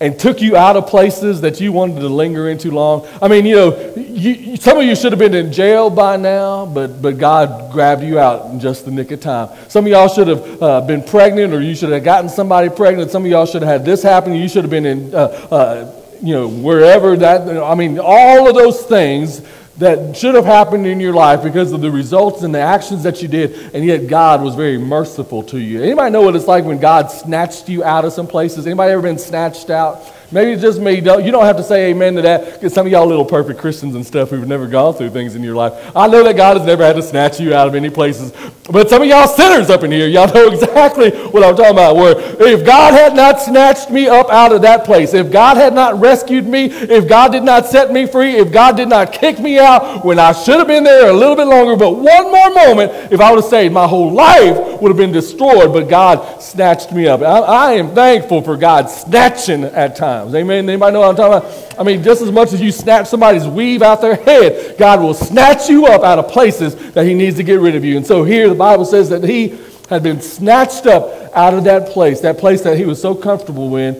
and took you out of places that you wanted to linger in too long. I mean, you know, you, some of you should have been in jail by now, but, but God grabbed you out in just the nick of time. Some of y'all should have uh, been pregnant, or you should have gotten somebody pregnant. Some of y'all should have had this happen. You should have been in, uh, uh, you know, wherever that, I mean, all of those things that should have happened in your life because of the results and the actions that you did, and yet God was very merciful to you. Anybody know what it's like when God snatched you out of some places? Anybody ever been snatched out? Maybe it's just me. You don't have to say amen to that because some of y'all little perfect Christians and stuff who've never gone through things in your life. I know that God has never had to snatch you out of any places. But some of y'all sinners up in here, y'all know exactly what I'm talking about. Where if God had not snatched me up out of that place, if God had not rescued me, if God did not set me free, if God did not kick me out when I should have been there a little bit longer, but one more moment, if I would have stayed, my whole life would have been destroyed. But God snatched me up. I, I am thankful for God snatching at times times. Amen. Anybody know what I'm talking about? I mean, just as much as you snatch somebody's weave out their head, God will snatch you up out of places that He needs to get rid of you. And so here the Bible says that He had been snatched up out of that place, that place that He was so comfortable in.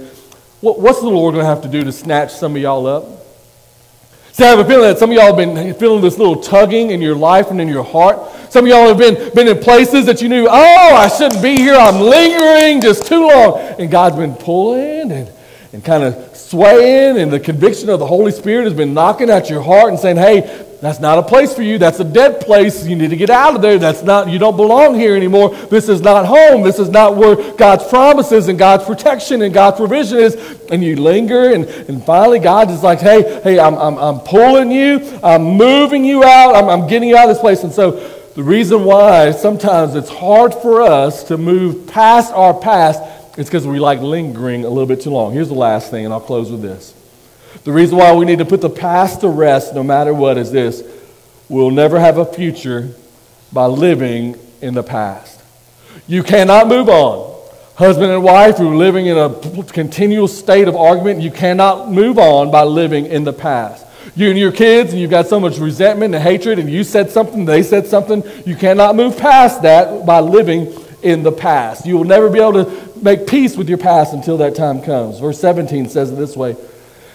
What's the Lord going to have to do to snatch some of y'all up? See, I have a feeling that some of y'all have been feeling this little tugging in your life and in your heart. Some of y'all have been, been in places that you knew, oh, I shouldn't be here. I'm lingering just too long. And God's been pulling and and kind of swaying, and the conviction of the Holy Spirit has been knocking at your heart and saying, hey, that's not a place for you. That's a dead place. You need to get out of there. That's not, you don't belong here anymore. This is not home. This is not where God's promises and God's protection and God's provision is. And you linger, and, and finally, God is like, hey, hey, I'm, I'm, I'm pulling you. I'm moving you out. I'm, I'm getting you out of this place. And so, the reason why sometimes it's hard for us to move past our past it's because we like lingering a little bit too long. Here's the last thing, and I'll close with this. The reason why we need to put the past to rest, no matter what, is this we'll never have a future by living in the past. You cannot move on. Husband and wife who are living in a continual state of argument, you cannot move on by living in the past. You and your kids, and you've got so much resentment and hatred, and you said something, they said something. You cannot move past that by living in the past. You will never be able to make peace with your past until that time comes. Verse 17 says it this way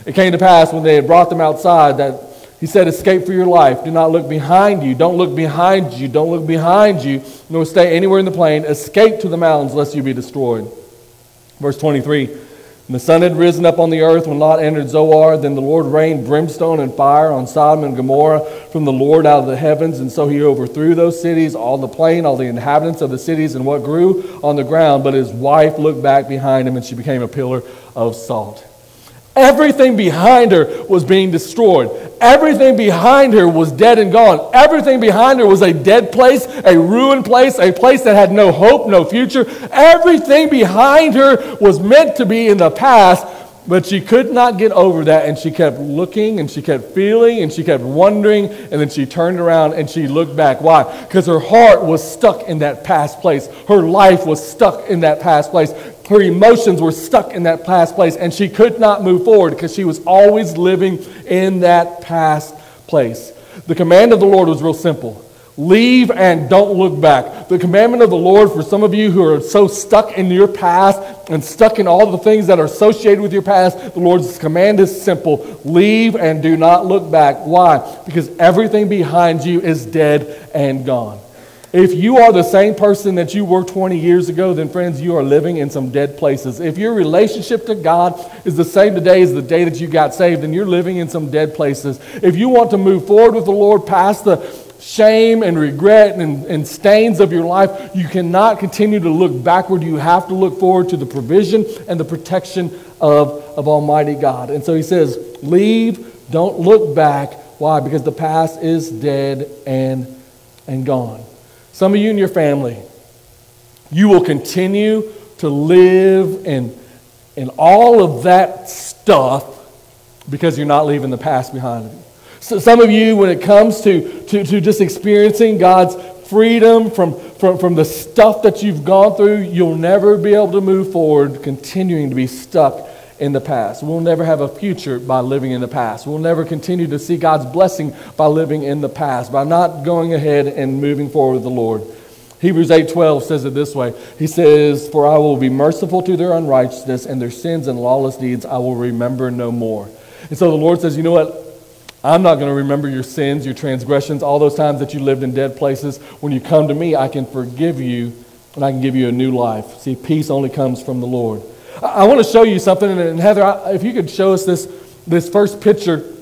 It came to pass when they had brought them outside that he said, Escape for your life. Do not look behind you. Don't look behind you. Don't look behind you, nor stay anywhere in the plain. Escape to the mountains, lest you be destroyed. Verse 23 the sun had risen up on the earth when Lot entered Zoar. Then the Lord rained brimstone and fire on Sodom and Gomorrah from the Lord out of the heavens. And so he overthrew those cities, all the plain, all the inhabitants of the cities, and what grew on the ground. But his wife looked back behind him, and she became a pillar of salt. Everything behind her was being destroyed. Everything behind her was dead and gone. Everything behind her was a dead place, a ruined place, a place that had no hope, no future. Everything behind her was meant to be in the past, But she could not get over that, and she kept looking, and she kept feeling, and she kept wondering, and then she turned around and she looked back. Why? Because her heart was stuck in that past place. Her life was stuck in that past place. Her emotions were stuck in that past place, and she could not move forward because she was always living in that past place. The command of the Lord was real simple leave and don't look back. The commandment of the Lord for some of you who are so stuck in your past and stuck in all the things that are associated with your past, the Lord's command is simple leave and do not look back. Why? Because everything behind you is dead and gone. If you are the same person that you were 20 years ago, then friends, you are living in some dead places. If your relationship to God is the same today as the day that you got saved, then you're living in some dead places. If you want to move forward with the Lord past the shame and regret and, and stains of your life, you cannot continue to look backward. You have to look forward to the provision and the protection of, of Almighty God. And so he says, Leave, don't look back. Why? Because the past is dead and, and gone. Some of you and your family, you will continue to live in, in all of that stuff because you're not leaving the past behind you. So some of you, when it comes to, to, to just experiencing God's freedom from, from, from the stuff that you've gone through, you'll never be able to move forward continuing to be stuck in the past. We'll never have a future by living in the past. We'll never continue to see God's blessing by living in the past, by not going ahead and moving forward with the Lord. Hebrews 8:12 says it this way. He says, "For I will be merciful to their unrighteousness and their sins and lawless deeds I will remember no more." And so the Lord says, "You know what? I'm not going to remember your sins, your transgressions, all those times that you lived in dead places. When you come to me, I can forgive you and I can give you a new life. See, peace only comes from the Lord. I, want to show you something, and Heather, if you could show us this, this first picture.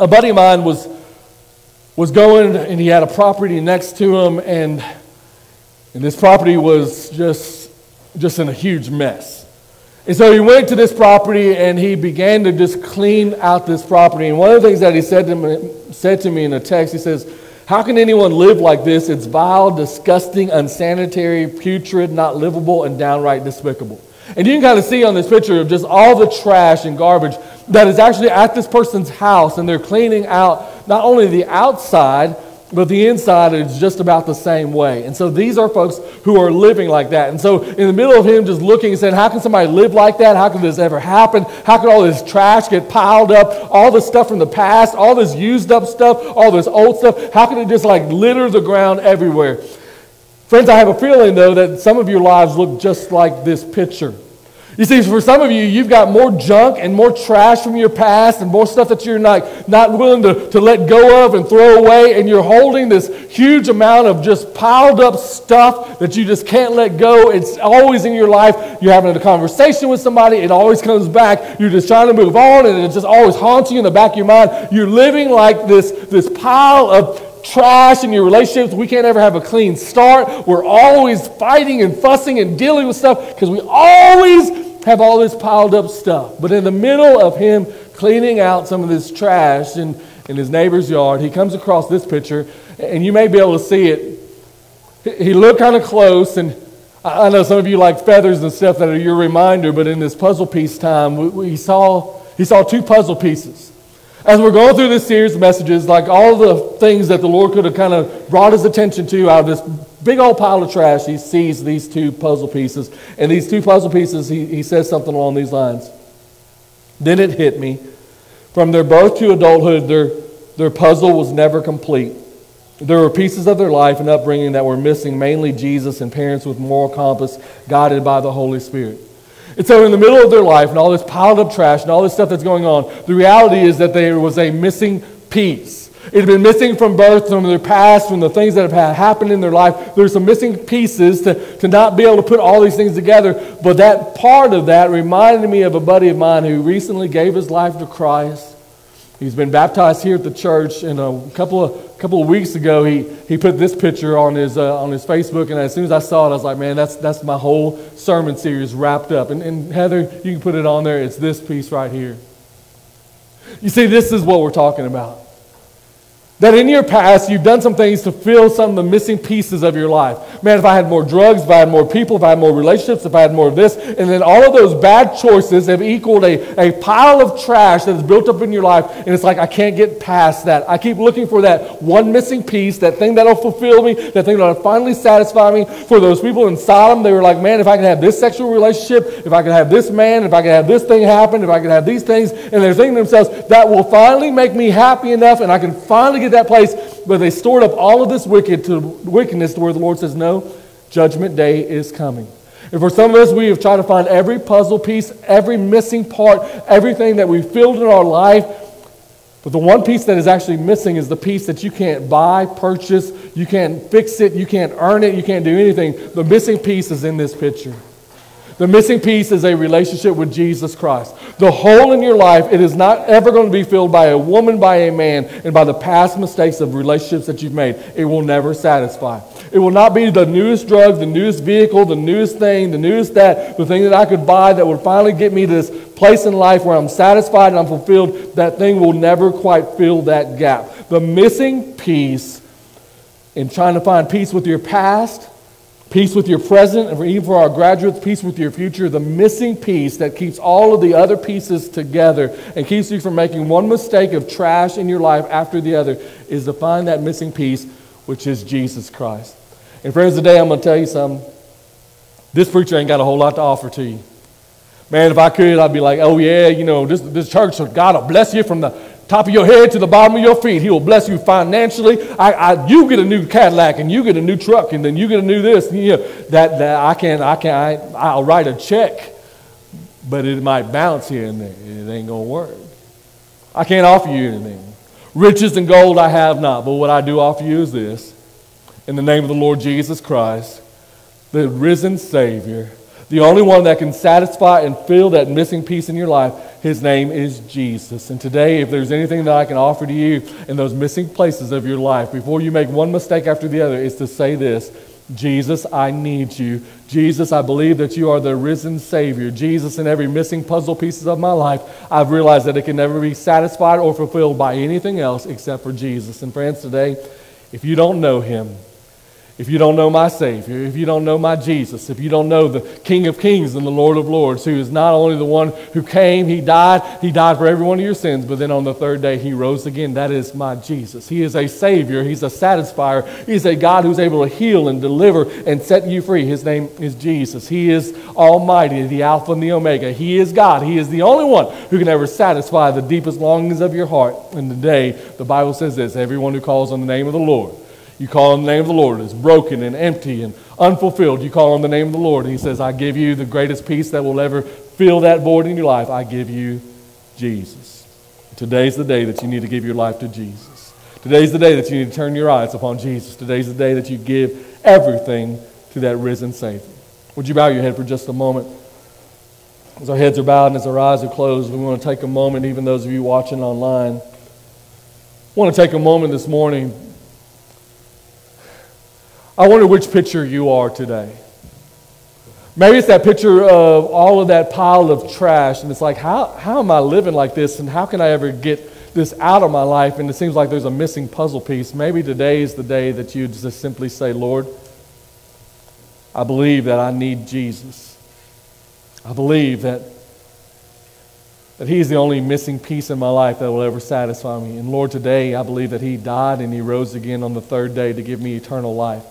A buddy of mine was, was going, and he had a property next to him, and, and this property was just, just in a huge mess. And so he went to this property and he began to just clean out this property. And one of the things that he said to me, said to me in a text, he says, How can anyone live like this? It's vile, disgusting, unsanitary, putrid, not livable, and downright despicable. And you can kind of see on this picture of just all the trash and garbage that is actually at this person's house. And they're cleaning out not only the outside, but the inside is just about the same way. And so these are folks who are living like that. And so in the middle of him just looking and saying, How can somebody live like that? How can this ever happen? How can all this trash get piled up? All the stuff from the past, all this used up stuff, all this old stuff, how can it just like litter the ground everywhere? Friends, I have a feeling though that some of your lives look just like this picture. You see, for some of you, you've got more junk and more trash from your past and more stuff that you're not, not willing to, to let go of and throw away, and you're holding this huge amount of just piled up stuff that you just can't let go. It's always in your life. You're having a conversation with somebody, it always comes back. You're just trying to move on, and it just always haunts you in the back of your mind. You're living like this, this pile of trash in your relationships. We can't ever have a clean start. We're always fighting and fussing and dealing with stuff because we always have all this piled up stuff. But in the middle of him cleaning out some of this trash in, in his neighbor's yard, he comes across this picture, and you may be able to see it. He looked kind of close, and I know some of you like feathers and stuff that are your reminder, but in this puzzle piece time, we, we saw, he saw two puzzle pieces. As we're going through this series of messages, like all the things that the Lord could have kind of brought his attention to out of this big old pile of trash, he sees these two puzzle pieces. And these two puzzle pieces, he, he says something along these lines. Then it hit me. From their birth to adulthood, their, their puzzle was never complete. There were pieces of their life and upbringing that were missing, mainly Jesus and parents with moral compass guided by the Holy Spirit. And so, in the middle of their life and all this piled up trash and all this stuff that's going on, the reality is that there was a missing piece. It had been missing from birth, from their past, from the things that have happened in their life. There's some missing pieces to, to not be able to put all these things together. But that part of that reminded me of a buddy of mine who recently gave his life to Christ. He's been baptized here at the church, and a couple of couple of weeks ago, he, he put this picture on his uh, on his Facebook, and as soon as I saw it, I was like, man, that's that's my whole sermon series wrapped up. And, and Heather, you can put it on there. It's this piece right here. You see, this is what we're talking about. That in your past, you've done some things to fill some of the missing pieces of your life. Man, if I had more drugs, if I had more people, if I had more relationships, if I had more of this, and then all of those bad choices have equaled a, a pile of trash that is built up in your life, and it's like I can't get past that. I keep looking for that one missing piece, that thing that'll fulfill me, that thing that'll finally satisfy me. For those people in Sodom, they were like, man, if I could have this sexual relationship, if I could have this man, if I could have this thing happen, if I could have these things, and they're thinking to themselves, that will finally make me happy enough, and I can finally get that place. But they stored up all of this wicked to, wickedness to where the Lord says, no, judgment day is coming. And for some of us, we have tried to find every puzzle piece, every missing part, everything that we filled in our life. But the one piece that is actually missing is the piece that you can't buy, purchase, you can't fix it, you can't earn it, you can't do anything. The missing piece is in this picture. The missing piece is a relationship with Jesus Christ. The hole in your life, it is not ever going to be filled by a woman, by a man, and by the past mistakes of relationships that you've made. It will never satisfy. It will not be the newest drug, the newest vehicle, the newest thing, the newest that, the thing that I could buy that would finally get me to this place in life where I'm satisfied and I'm fulfilled. That thing will never quite fill that gap. The missing piece in trying to find peace with your past Peace with your present, and even for our graduates, peace with your future. The missing piece that keeps all of the other pieces together and keeps you from making one mistake of trash in your life after the other is to find that missing piece, which is Jesus Christ. And friends, today I'm going to tell you something. This preacher ain't got a whole lot to offer to you. Man, if I could, I'd be like, oh yeah, you know, this, this church, God will bless you from the top of your head to the bottom of your feet. He will bless you financially. I, I, you get a new Cadillac and you get a new truck and then you get a new this. And You know, that, that I can't, I can I, I'll write a check, but it might bounce here and there. It ain't gonna work. I can't offer you anything. Riches and gold I have not, but what I do offer you is this. In the name of the Lord Jesus Christ, the risen Savior, the only one that can satisfy and fill that missing piece in your life, his name is Jesus. And today, if there's anything that I can offer to you in those missing places of your life, before you make one mistake after the other, is to say this Jesus, I need you. Jesus, I believe that you are the risen Savior. Jesus, in every missing puzzle pieces of my life, I've realized that it can never be satisfied or fulfilled by anything else except for Jesus. And friends, today, if you don't know him, if you don't know my Savior, if you don't know my Jesus, if you don't know the King of Kings and the Lord of Lords, who is not only the one who came, He died, He died for every one of your sins, but then on the third day He rose again. That is my Jesus. He is a Savior, He's a satisfier, He's a God who's able to heal and deliver and set you free. His name is Jesus. He is Almighty, the Alpha and the Omega. He is God. He is the only one who can ever satisfy the deepest longings of your heart. And today, the Bible says this everyone who calls on the name of the Lord you call on the name of the Lord, it's broken and empty and unfulfilled. You call on the name of the Lord, and He says, I give you the greatest peace that will ever fill that void in your life. I give you Jesus. Today's the day that you need to give your life to Jesus. Today's the day that you need to turn your eyes upon Jesus. Today's the day that you give everything to that risen Savior. Would you bow your head for just a moment? As our heads are bowed and as our eyes are closed, we want to take a moment, even those of you watching online. Want to take a moment this morning I wonder which picture you are today. Maybe it's that picture of all of that pile of trash, and it's like, how, how am I living like this, and how can I ever get this out of my life? And it seems like there's a missing puzzle piece. Maybe today is the day that you just simply say, Lord, I believe that I need Jesus. I believe that, that He's the only missing piece in my life that will ever satisfy me. And Lord, today I believe that He died and He rose again on the third day to give me eternal life.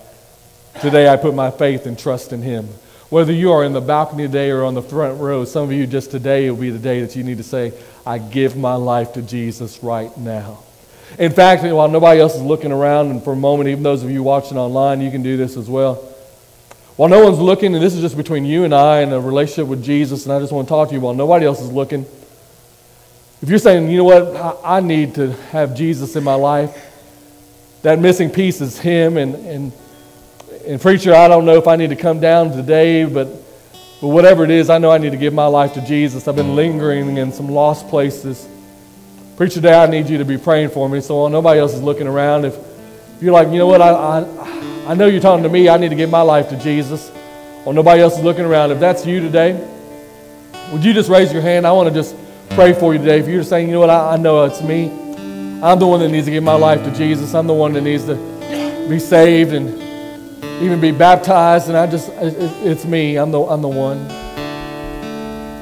Today I put my faith and trust in Him. Whether you are in the balcony today or on the front row, some of you just today will be the day that you need to say, I give my life to Jesus right now. In fact, while nobody else is looking around, and for a moment, even those of you watching online, you can do this as well. While no one's looking, and this is just between you and I and a relationship with Jesus, and I just want to talk to you while nobody else is looking. If you're saying, you know what, I need to have Jesus in my life, that missing piece is Him, and, and and preacher, I don't know if I need to come down today, but, but whatever it is, I know I need to give my life to Jesus. I've been lingering in some lost places. Preacher, today I need you to be praying for me. So while nobody else is looking around, if, if you're like, you know what, I, I, I know you're talking to me, I need to give my life to Jesus. While nobody else is looking around, if that's you today, would you just raise your hand? I want to just pray for you today. If you're saying, you know what, I, I know it's me. I'm the one that needs to give my life to Jesus. I'm the one that needs to be saved and even be baptized. And I just, it- it- it's me. I'm the, I'm the one.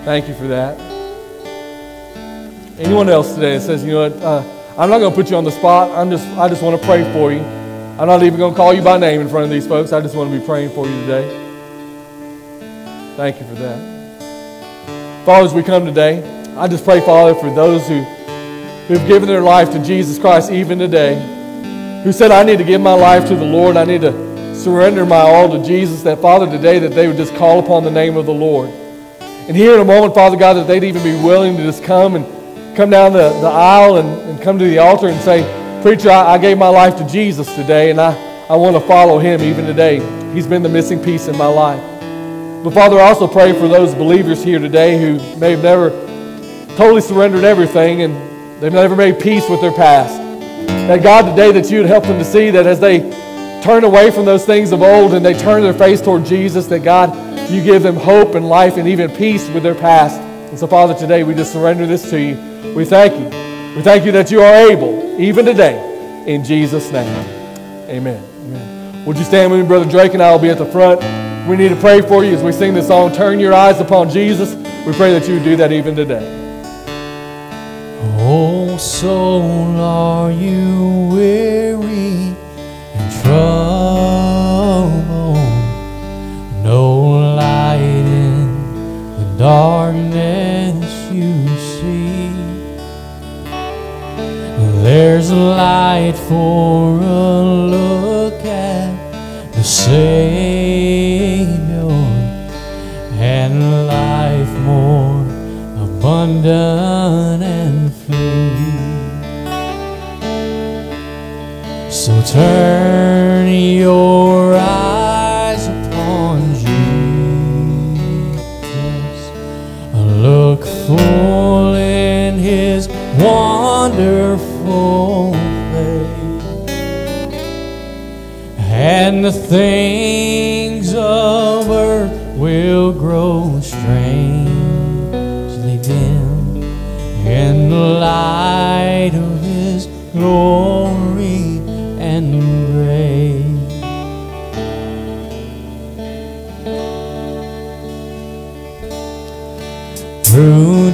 Thank you for that. Anyone else today that says, you know what, uh, I'm not going to put you on the spot. I'm just, I just want to pray for you. I'm not even going to call you by name in front of these folks. I just want to be praying for you today. Thank you for that. Father, as we come today, I just pray, Father, for those who, who've given their life to Jesus Christ even today, who said, I need to give my life to the Lord. I need to surrender my all to Jesus. That, Father, today that they would just call upon the name of the Lord. And here in a moment, Father God, that they'd even be willing to just come and come down the, the aisle and, and come to the altar and say, Preacher, I, I gave my life to Jesus today, and I, I want to follow him even today. He's been the missing piece in my life. But Father, I also pray for those believers here today who may have never totally surrendered everything and they've never made peace with their past. That God, today, that you would help them to see that as they turn away from those things of old and they turn their face toward Jesus, that God, you give them hope and life and even peace with their past. And so, Father, today we just surrender this to you. We thank you. We thank you that you are able, even today, in Jesus' name. Amen. Amen. Would you stand with me, Brother Drake, and I will be at the front. We need to pray for you as we sing this song, Turn Your Eyes Upon Jesus. We pray that you would do that even today. Oh, soul, are you weary and troubled? No light in the darkness you see. There's light for a look at the Savior and life more abundant and free. So turn your eyes upon Jesus. Look full in his wonderful face. And the things of earth will grow strangely dim in the light of his glory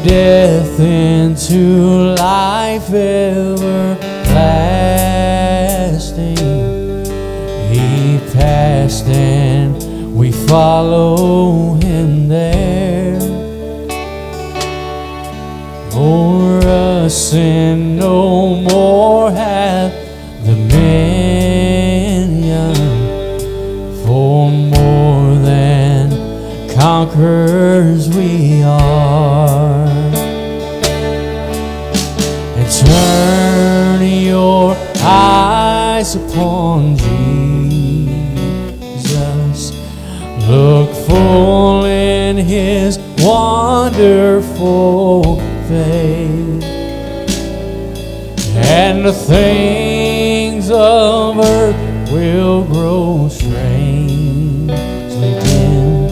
death into life everlasting, he passed and we follow him there. O'er us sin no eyes upon Jesus. Look full in his wonderful face. And the things of earth will grow strangely dim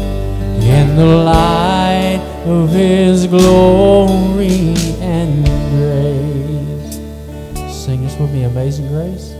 in the light of his glory and grace. Sing this with me, Amazing Grace.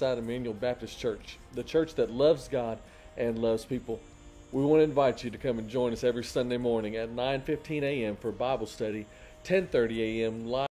Westside Emmanuel Baptist Church, the church that loves God and loves people. We want to invite you to come and join us every Sunday morning at 9:15 a.m. for Bible study, 10:30 a.m. live